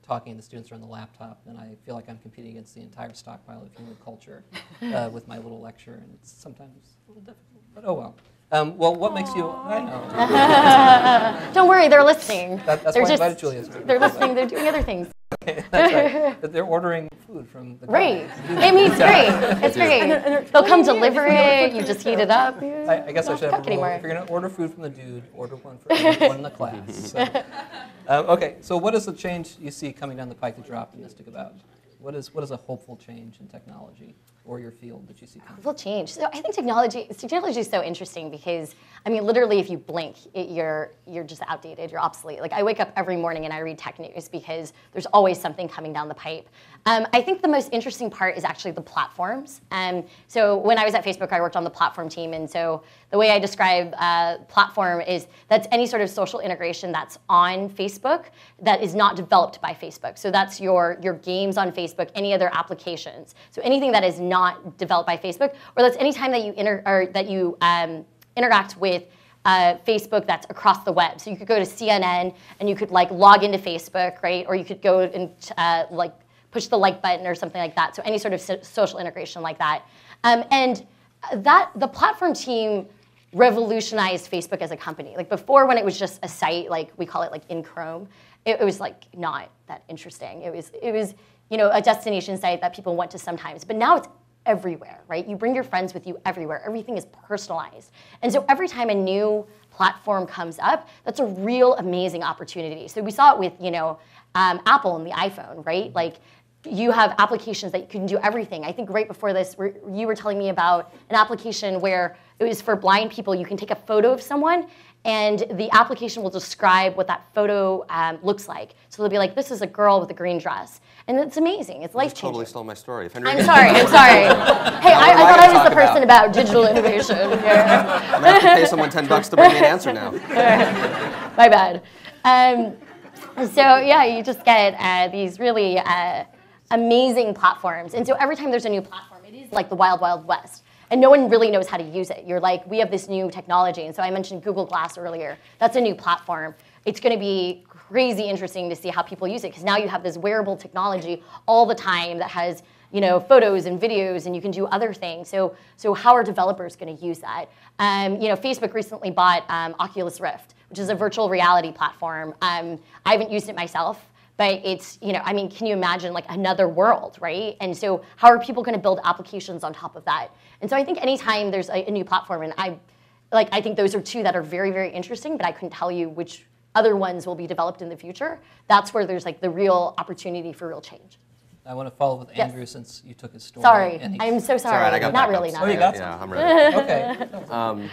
talking and the students are on the laptop, and I feel like I'm competing against the entire stockpile of human culture uh, with my little lecture, and it's sometimes a little difficult. But oh well. Um, well, what makes you? Don't worry, they're listening. That- that's they're why I just, invited Julia They're listening. They're doing other things. That's right. They're ordering food from the Right. guy. I mean, it's great. It's great. They'll come deliver it. You just heat it up. I, I guess I should have cook a rule. anymore. If you're going to order food from the dude, order one for everyone in the class. So, um, okay, so what is the change you see coming down the pike that you're optimistic about? What is, what is a hopeful change in technology or your field that you see coming? will change. So I think technology technology is so interesting because I mean, literally, if you blink, it, you're you're just outdated. You're obsolete. Like I wake up every morning and I read tech news because there's always something coming down the pipe. Um, I think the most interesting part is actually the platforms. Um, so when I was at Facebook, I worked on the platform team, and so the way I describe uh, platform is that's any sort of social integration that's on Facebook that is not developed by Facebook. So that's your your games on Facebook, any other applications. So anything that is not developed by Facebook, or that's any time that you inter or that you um, interact with uh, Facebook that's across the web. So you could go to CNN and you could like log into Facebook, right? Or you could go and uh, like push the like button or something like that. So any sort of so- social integration like that. Um, and that the platform team revolutionized Facebook as a company. Like before, when it was just a site, like we call it like in Chrome, it, it was like not that interesting. It was it was you know, a destination site that people went to sometimes. But now it's everywhere, right? You bring your friends with you everywhere. Everything is personalized. And so every time a new platform comes up, that's a real amazing opportunity. So we saw it with, you know, um, Apple and the iPhone, right? Like you have applications that you can do everything. I think right before this, you were telling me about an application where it was for blind people. You can take a photo of someone and the application will describe what that photo um, looks like. So they'll be like, this is a girl with a green dress. And it's amazing. It's life changing. totally stole my story. I'm sorry. I'm sorry. hey, I, I thought I was the person about, about digital innovation. I'm going to pay someone 10 bucks to bring me an answer now. my bad. Um, so yeah, you just get uh, these really uh, amazing platforms. And so every time there's a new platform, it is like the wild, wild west and no one really knows how to use it. You're like, we have this new technology. And so I mentioned Google Glass earlier. That's a new platform. It's going to be crazy interesting to see how people use it because now you have this wearable technology all the time that has you know, photos and videos, and you can do other things. So, so how are developers going to use that? Um, you know, Facebook recently bought um, Oculus Rift, which is a virtual reality platform. Um, I haven't used it myself but it's you know i mean can you imagine like another world right and so how are people going to build applications on top of that and so i think anytime there's a, a, new platform and i like i think those are two that are very very interesting but i couldn't tell you which other ones will be developed in the future that's where there's like the real opportunity for real change I want to follow with Andrew yes. since you took his story. Sorry, I'm so sorry. Right, I got not really, not oh, you got yeah, I'm ready. okay. Um,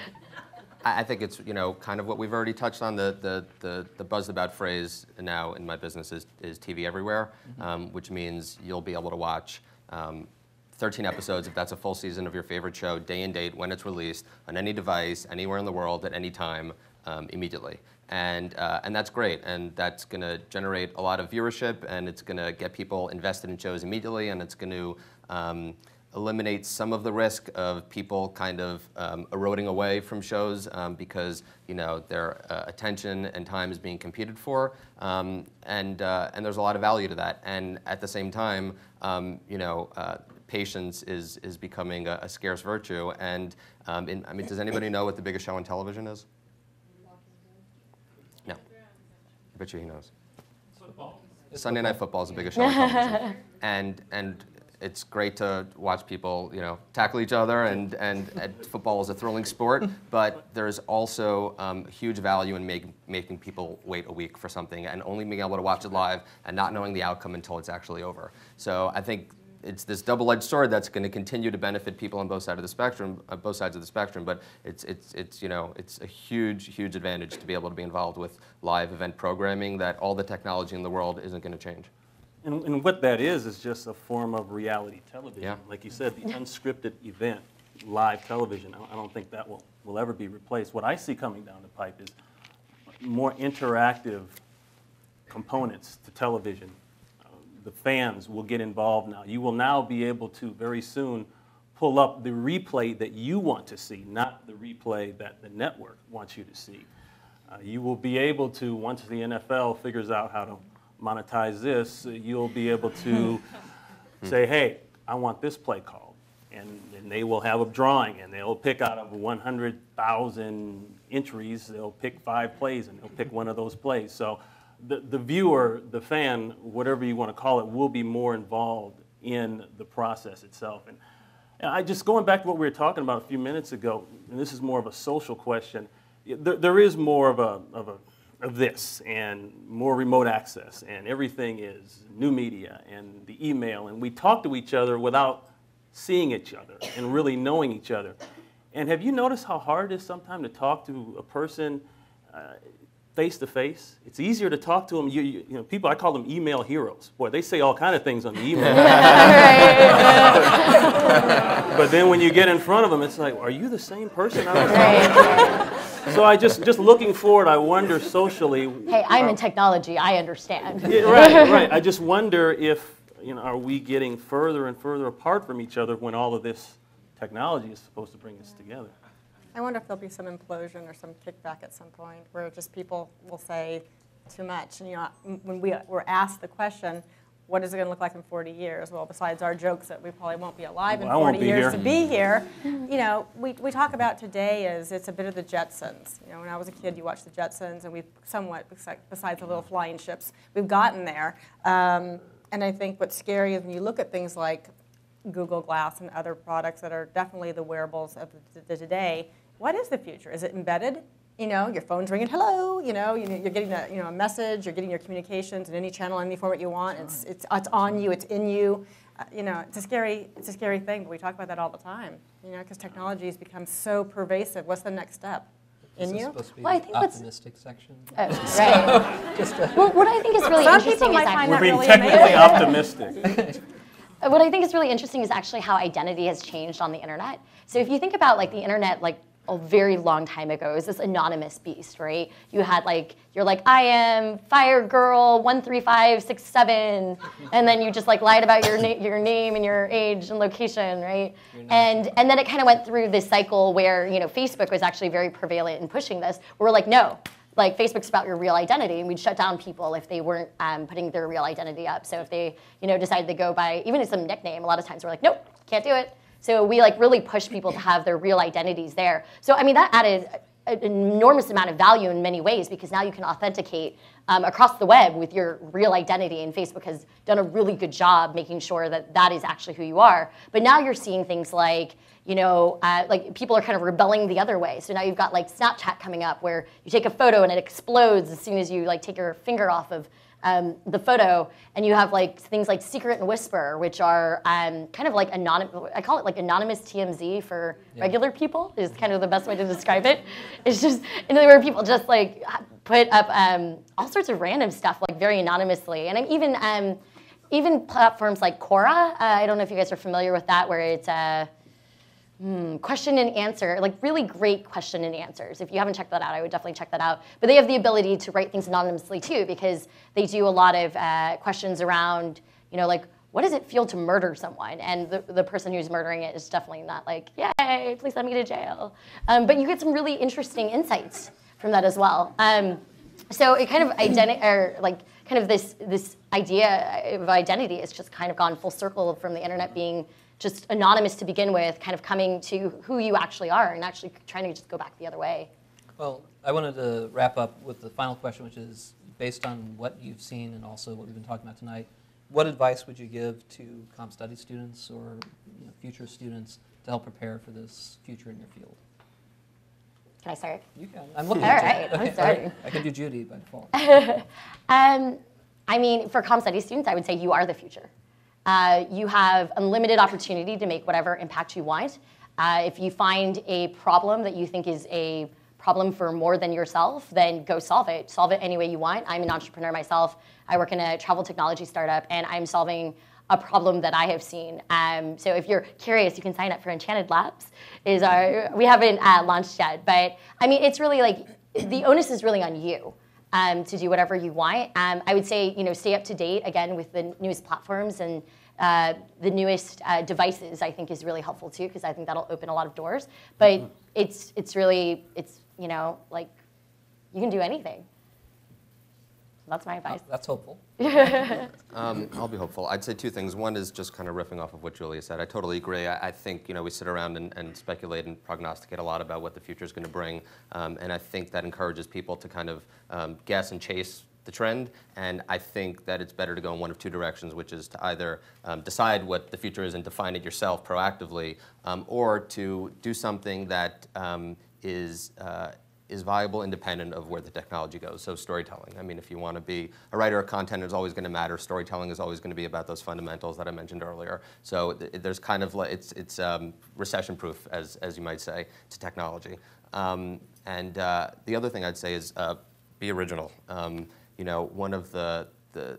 I think it's you know kind of what we've already touched on. The the the, the buzzed about phrase now in my business is, is TV everywhere, mm-hmm. um, which means you'll be able to watch. Um, 13 episodes, if that's a full season of your favorite show, day and date, when it's released, on any device, anywhere in the world, at any time, um, immediately. And, uh, and that's great. And that's going to generate a lot of viewership, and it's going to get people invested in shows immediately, and it's going to um, eliminate some of the risk of people kind of um, eroding away from shows um, because you know their uh, attention and time is being competed for, um, and uh, and there's a lot of value to that. And at the same time, um, you know. Uh, patience is, is becoming a, a scarce virtue. And um, in, I mean, does anybody know what the biggest show on television is? No. I bet you he knows. Football. Sunday Night Football is the biggest show on television. and, and it's great to watch people, you know, tackle each other, and, and, and football is a thrilling sport, but there's also um, huge value in make, making people wait a week for something and only being able to watch it live and not knowing the outcome until it's actually over. So I think it's this double-edged sword that's going to continue to benefit people on both sides of the spectrum, uh, both sides of the spectrum. But it's it's it's you know it's a huge huge advantage to be able to be involved with live event programming that all the technology in the world isn't going to change. And, and, what that is is just a form of reality television. Yeah. Like you said, the unscripted event, live television. I don't think that will, will ever be replaced. What I see coming down the pipe is more interactive components to television. Uh, the fans will get involved now. You will now be able to very soon pull up the replay that you want to see, not the replay that the network wants you to see. Uh, you will be able to, once the NFL figures out how to monetize this, uh, you'll be able to say, hey, I want this play called. And, and they will have a drawing and they'll pick out of 100,000 entries, they'll pick five plays and they'll pick one of those plays. So the, the viewer, the fan, whatever you want to call it, will be more involved in the process itself. And, and I just going back to what we were talking about a few minutes ago, and this is more of a social question, there, there is more of a, of a of this and more remote access and everything is new media and the email and we talk to each other without seeing each other and really knowing each other. And have you noticed how hard it is sometimes to talk to a person uh, face to face? It's easier to talk to them. You, you, you, know, people I call them email heroes. Boy, they say all kind of things on the email. but then when you get in front of them, it's like, are you the same person I was talking to? So I just just looking forward, I wonder socially. Hey, I'm uh, in technology. I understand. Yeah, right, right. I just wonder if you know, are we getting further and further apart from each other when all of this technology is supposed to bring us together? I wonder if there'll be some implosion or some kickback at some point where just people will say too much. And you know, when we were asked the question, what is it going to look like in 40 years? Well, besides our jokes that we probably won't be alive well, in 40 years here. to be here, you know, we, we talk about today as it's a bit of the Jetsons. You know, when I was a kid, you watched the Jetsons, and we've somewhat, besides the little flying ships, we've gotten there. Um, and I think what's scary is when you look at things like Google Glass and other products that are definitely the wearables of the, the today, what is the future? Is it embedded? You know, your phone's ringing, hello, you know, you're getting a, you know, a message, you're getting your communications in any channel, any format you want. It's, it's, it's on you, it's in you. Uh, you know, it's a scary, it's a scary thing, but we talk about that all the time. You know, because technology has become so pervasive. What's the next step? In you? supposed to be Well, I the think what's- optimistic section? Oh, right. well, what I think is really Some interesting is actually We're being really technically amazing. optimistic. what I think is really interesting is actually how identity has changed on the internet. So if you think about like the internet, like a very long time ago, it was this anonymous beast, right? You had like you're like I am Fire Girl one three five six seven, and then you just like lied about your na- your name and your age and location, right? And and then it kind of went through this cycle where you know Facebook was actually very prevalent in pushing this. We're like no. Like Facebook's about your real identity, and we'd shut down people if they weren't um, putting their real identity up. So if they, you know, decided to go by even some nickname, a lot of times we're like, nope, can't do it. So we like really push people to have their real identities there. So I mean that added an enormous amount of value in many ways because now you can authenticate um, across the web with your real identity, and Facebook has done a really good job making sure that that is actually who you are. But now you're seeing things like you know, uh, like people are kind of rebelling the other way. So now you've got like Snapchat coming up where you take a photo and it explodes as soon as you like take your finger off of um, the photo, and you have like things like Secret and Whisper, which are um, kind of like anonymous. I call it like anonymous TMZ for regular people. Is kind of the best way to describe it. It's just in other where people just like put up um, all sorts of random stuff like very anonymously, and I'm even um, even platforms like Quora. Uh, I don't know if you guys are familiar with that, where it's. Uh, Hmm, question and answer, like really great question and answers. If you haven't checked that out, I would definitely check that out. But they have the ability to write things anonymously too, because they do a lot of uh, questions around, you know, like what does it feel to murder someone? And the, the person who's murdering it is definitely not like, yay, please send me to jail. Um, but you get some really interesting insights from that as well. Um, so it kind of identi- or like kind of this this idea of identity has just kind of gone full circle from the internet being just anonymous to begin with, kind of coming to who you actually are and actually trying to just go back the other way. Well, I wanted to wrap up with the final question, which is based on what you've seen and also what we've been talking about tonight. What advice would you give to comm study students or you know, future students to help prepare for this future in your field? Can I start? You can. I'm looking All at right. I'm starting. I can do Judy by default. Um, I mean, for comm study students, I would say you are the future. Uh, you have unlimited opportunity to make whatever impact you want. Uh, if you find a problem that you think is a problem for more than yourself, then go solve it. Solve it any way you want. I'm an entrepreneur myself. I work in a travel technology startup, and I'm solving a problem that I have seen. Um, so if you're curious, you can sign up for Enchanted Labs. Is our we haven't uh, launched yet, but I mean, it's really like the onus is really on you um, to do whatever you want. Um, I would say, you know, stay up to date again with the newest platforms and uh, the newest uh, devices. I think is really helpful too because I think that'll open a lot of doors. But it's it's really it's you know like you can do anything. That's my advice. That's hopeful. Um, I'll be hopeful. I'd say two things. One is just kind of riffing off of what Julia said. I totally agree. I, I think you know we sit around and, and, speculate and prognosticate a lot about what the future is going to bring, um, and I think that encourages people to kind of um, guess and chase the trend. And I think that it's better to go in one of two directions, which is to either um, decide what the future is and define it yourself proactively, um, or to do something that um, is uh, is viable independent of where the technology goes. So storytelling. I mean, if you want to be a writer of content, it's always going to matter. Storytelling is always going to be about those fundamentals that I mentioned earlier. So th- there's kind of like it's it's um, recession proof, as as you might say, to technology. Um, and uh, the other thing I'd say is uh, be original. Um, you know, one of the the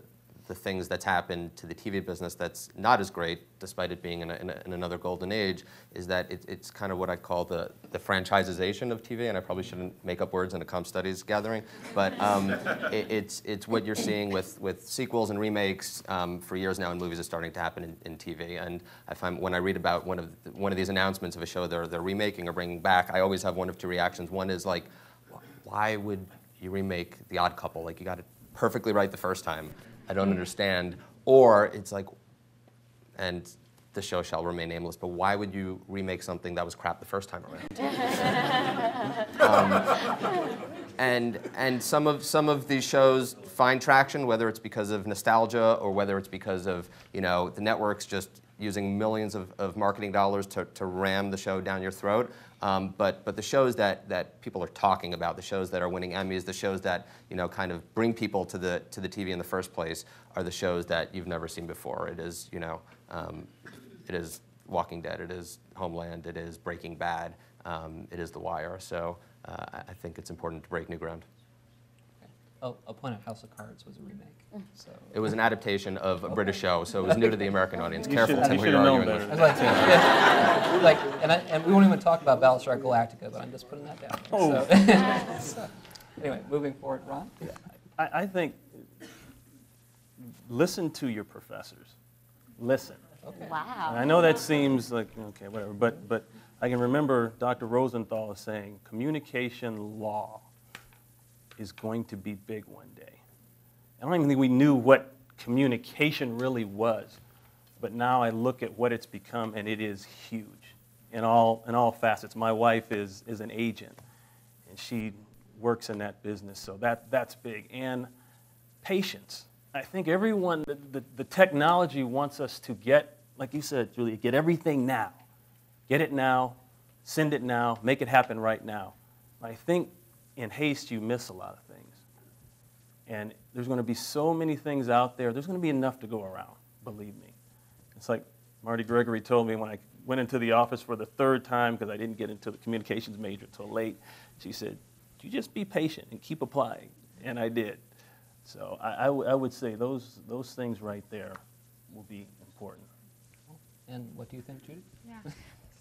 the things that's happened to the TV business that's not as great, despite it being in, a, in, a, in another golden age, is that it, it's kind of what I call the, the franchisization of TV, and I probably shouldn't make up words in a comm studies gathering, but um, it, it's, it's what you're seeing with, with sequels and remakes um, for years now in movies is starting to happen in, in TV. And I find when I read about one of, the, one of these announcements of a show they're, they're remaking or bringing back, I always have one of two reactions. One is like, why would you remake The Odd Couple? Like, you got it perfectly right the first time. I don't understand. Or it's like, and the show shall remain nameless, but why would you remake something that was crap the first time around? um, and and some of some of these shows find traction, whether it's because of nostalgia or whether it's because of you know the networks just using millions of, of marketing dollars to, to ram the show down your throat. Um, but but the shows that that people are talking about, the shows that are winning Emmys, the shows that you know kind of bring people to the to the TV in the first place, are the shows that you've never seen before. It is you know um, it is Walking Dead, it is Homeland, it is Breaking Bad, um, it is The Wire. So uh, I I think it's important to break new ground. Oh, I'll point out House of Cards was a remake. Mm. So It was an adaptation of a British show, so it was new to the American audience. You Careful, should- Tim, you who should you're have known arguing with. better. I'd like to, yeah. like, and, I, and we won't even talk about Battlestar Galactica, but I'm just putting that down. Oh. So, so, anyway, moving forward, Ron. I, I think listen to your professors. Listen. And Wow. I know that seems like okay, whatever, but but I can remember Dr. Rosenthal saying communication law is going to be big one day. I don't even think we knew what communication really was, but now I look at what it's become, and it is huge in all in all facets. My wife is is an agent, and she works in that business, so that that's big. And patience. I think everyone, the, the, the technology wants us to get, like you said, Julia, get everything now. Get it now, send it now, make it happen right now. I think in haste you miss a lot of things. And there's going to be so many things out there, there's going to be enough to go around, believe me. It's like Marty Gregory told me when I went into the office for the third time because I didn't get into the communications major until late. She said, You just be patient and keep applying. And I did. So I, I w- I would say those, those things right there will be important. And what do you think, Judy? Yeah.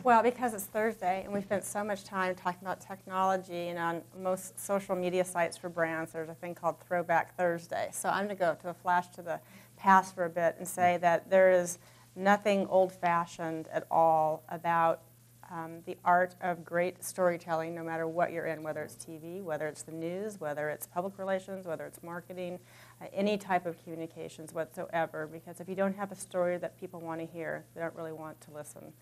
Well, because it's Thursday and we spent so much time talking about technology, and on most social media sites for brands, there's a thing called Throwback Thursday. So I'm going to go to a flash to the past for a bit and say that there is nothing old fashioned at all about um, the art of great storytelling, no matter what you're in, whether it's TV, whether it's the news, whether it's public relations, whether it's marketing, uh, any type of communications whatsoever. Because if you don't have a story that people want to hear, they don't really want to listen.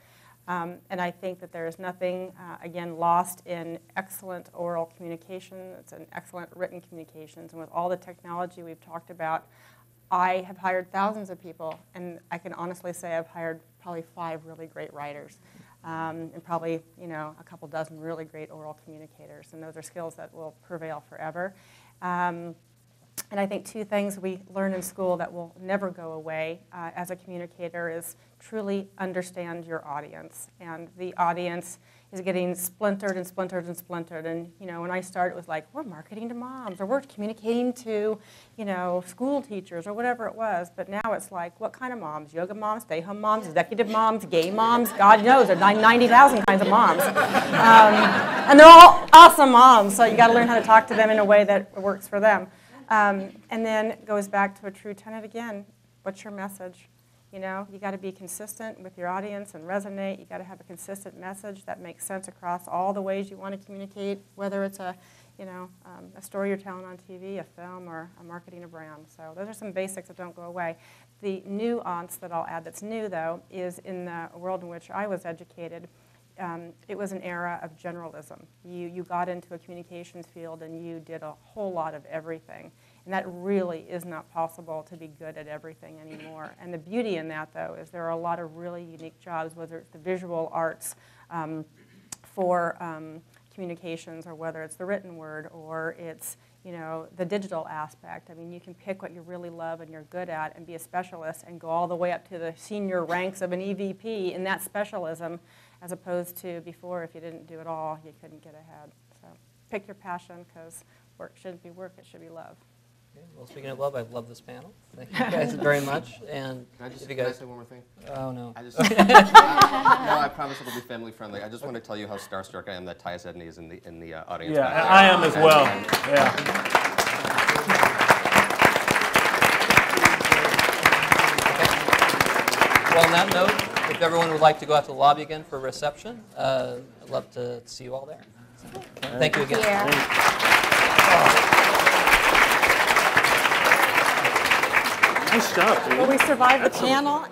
Um, and I think that there is nothing, uh, again, lost in excellent oral communication. It's an excellent written communications. And with all the technology we've talked about, I have hired thousands of people, and I can honestly say I've hired probably five really great writers, um, and probably you know a couple dozen really great oral communicators, and those are skills that will prevail forever. Um, and I think two things we learn in school that will never go away uh, as a communicator is truly understand your audience. And the audience is getting splintered and splintered and splintered. And you know, when I started, it was like we're marketing to moms, or we're communicating to, you know, school teachers, or whatever it was. But now it's like, what kind of moms? Yoga moms, stay-home moms, executive moms, gay moms. God knows, there are 90,000 kinds of moms, um, and they're all awesome moms. So you got to learn how to talk to them in a way that works for them. Um, and then goes back to a true tenet again. What's your message? You know, you got to be consistent with your audience and resonate. You got to have a consistent message that makes sense across all the ways you want to communicate, whether it's a, you know, um, a story you're telling on TV, a film, or a marketing a brand. So those are some basics that don't go away. The nuance that I'll add that's new, though, is in the world in which I was educated, um, it was an era of generalism. You, you got into a communications field and you did a whole lot of everything. And that really is not possible to be good at everything anymore. And the beauty in that, though, is there are a lot of really unique jobs, whether it's the visual arts um, for um, communications or whether it's the written word or it's you know the digital aspect i mean you can pick what you really love and you're good at and be a specialist and go all the way up to the senior ranks of an evp in that specialism as opposed to before if you didn't do it all you couldn't get ahead so pick your passion because work shouldn't be work it should be love Okay, well, speaking of love, I love this panel. Thank you guys very much. And Can I just if you can I guys, say one more thing? oh no, I just, no, I promise it'll be family friendly. I just want to tell you how starstruck I am that Tyus Edney is in the in the uh, audience. Yeah, back there. I I am as And- well. and- Yeah. Well, on that note, if everyone would like to go out to the lobby again for a reception, uh, I'd love to see you all there. So, Thank you again. Nice job, dude. well we survived the panel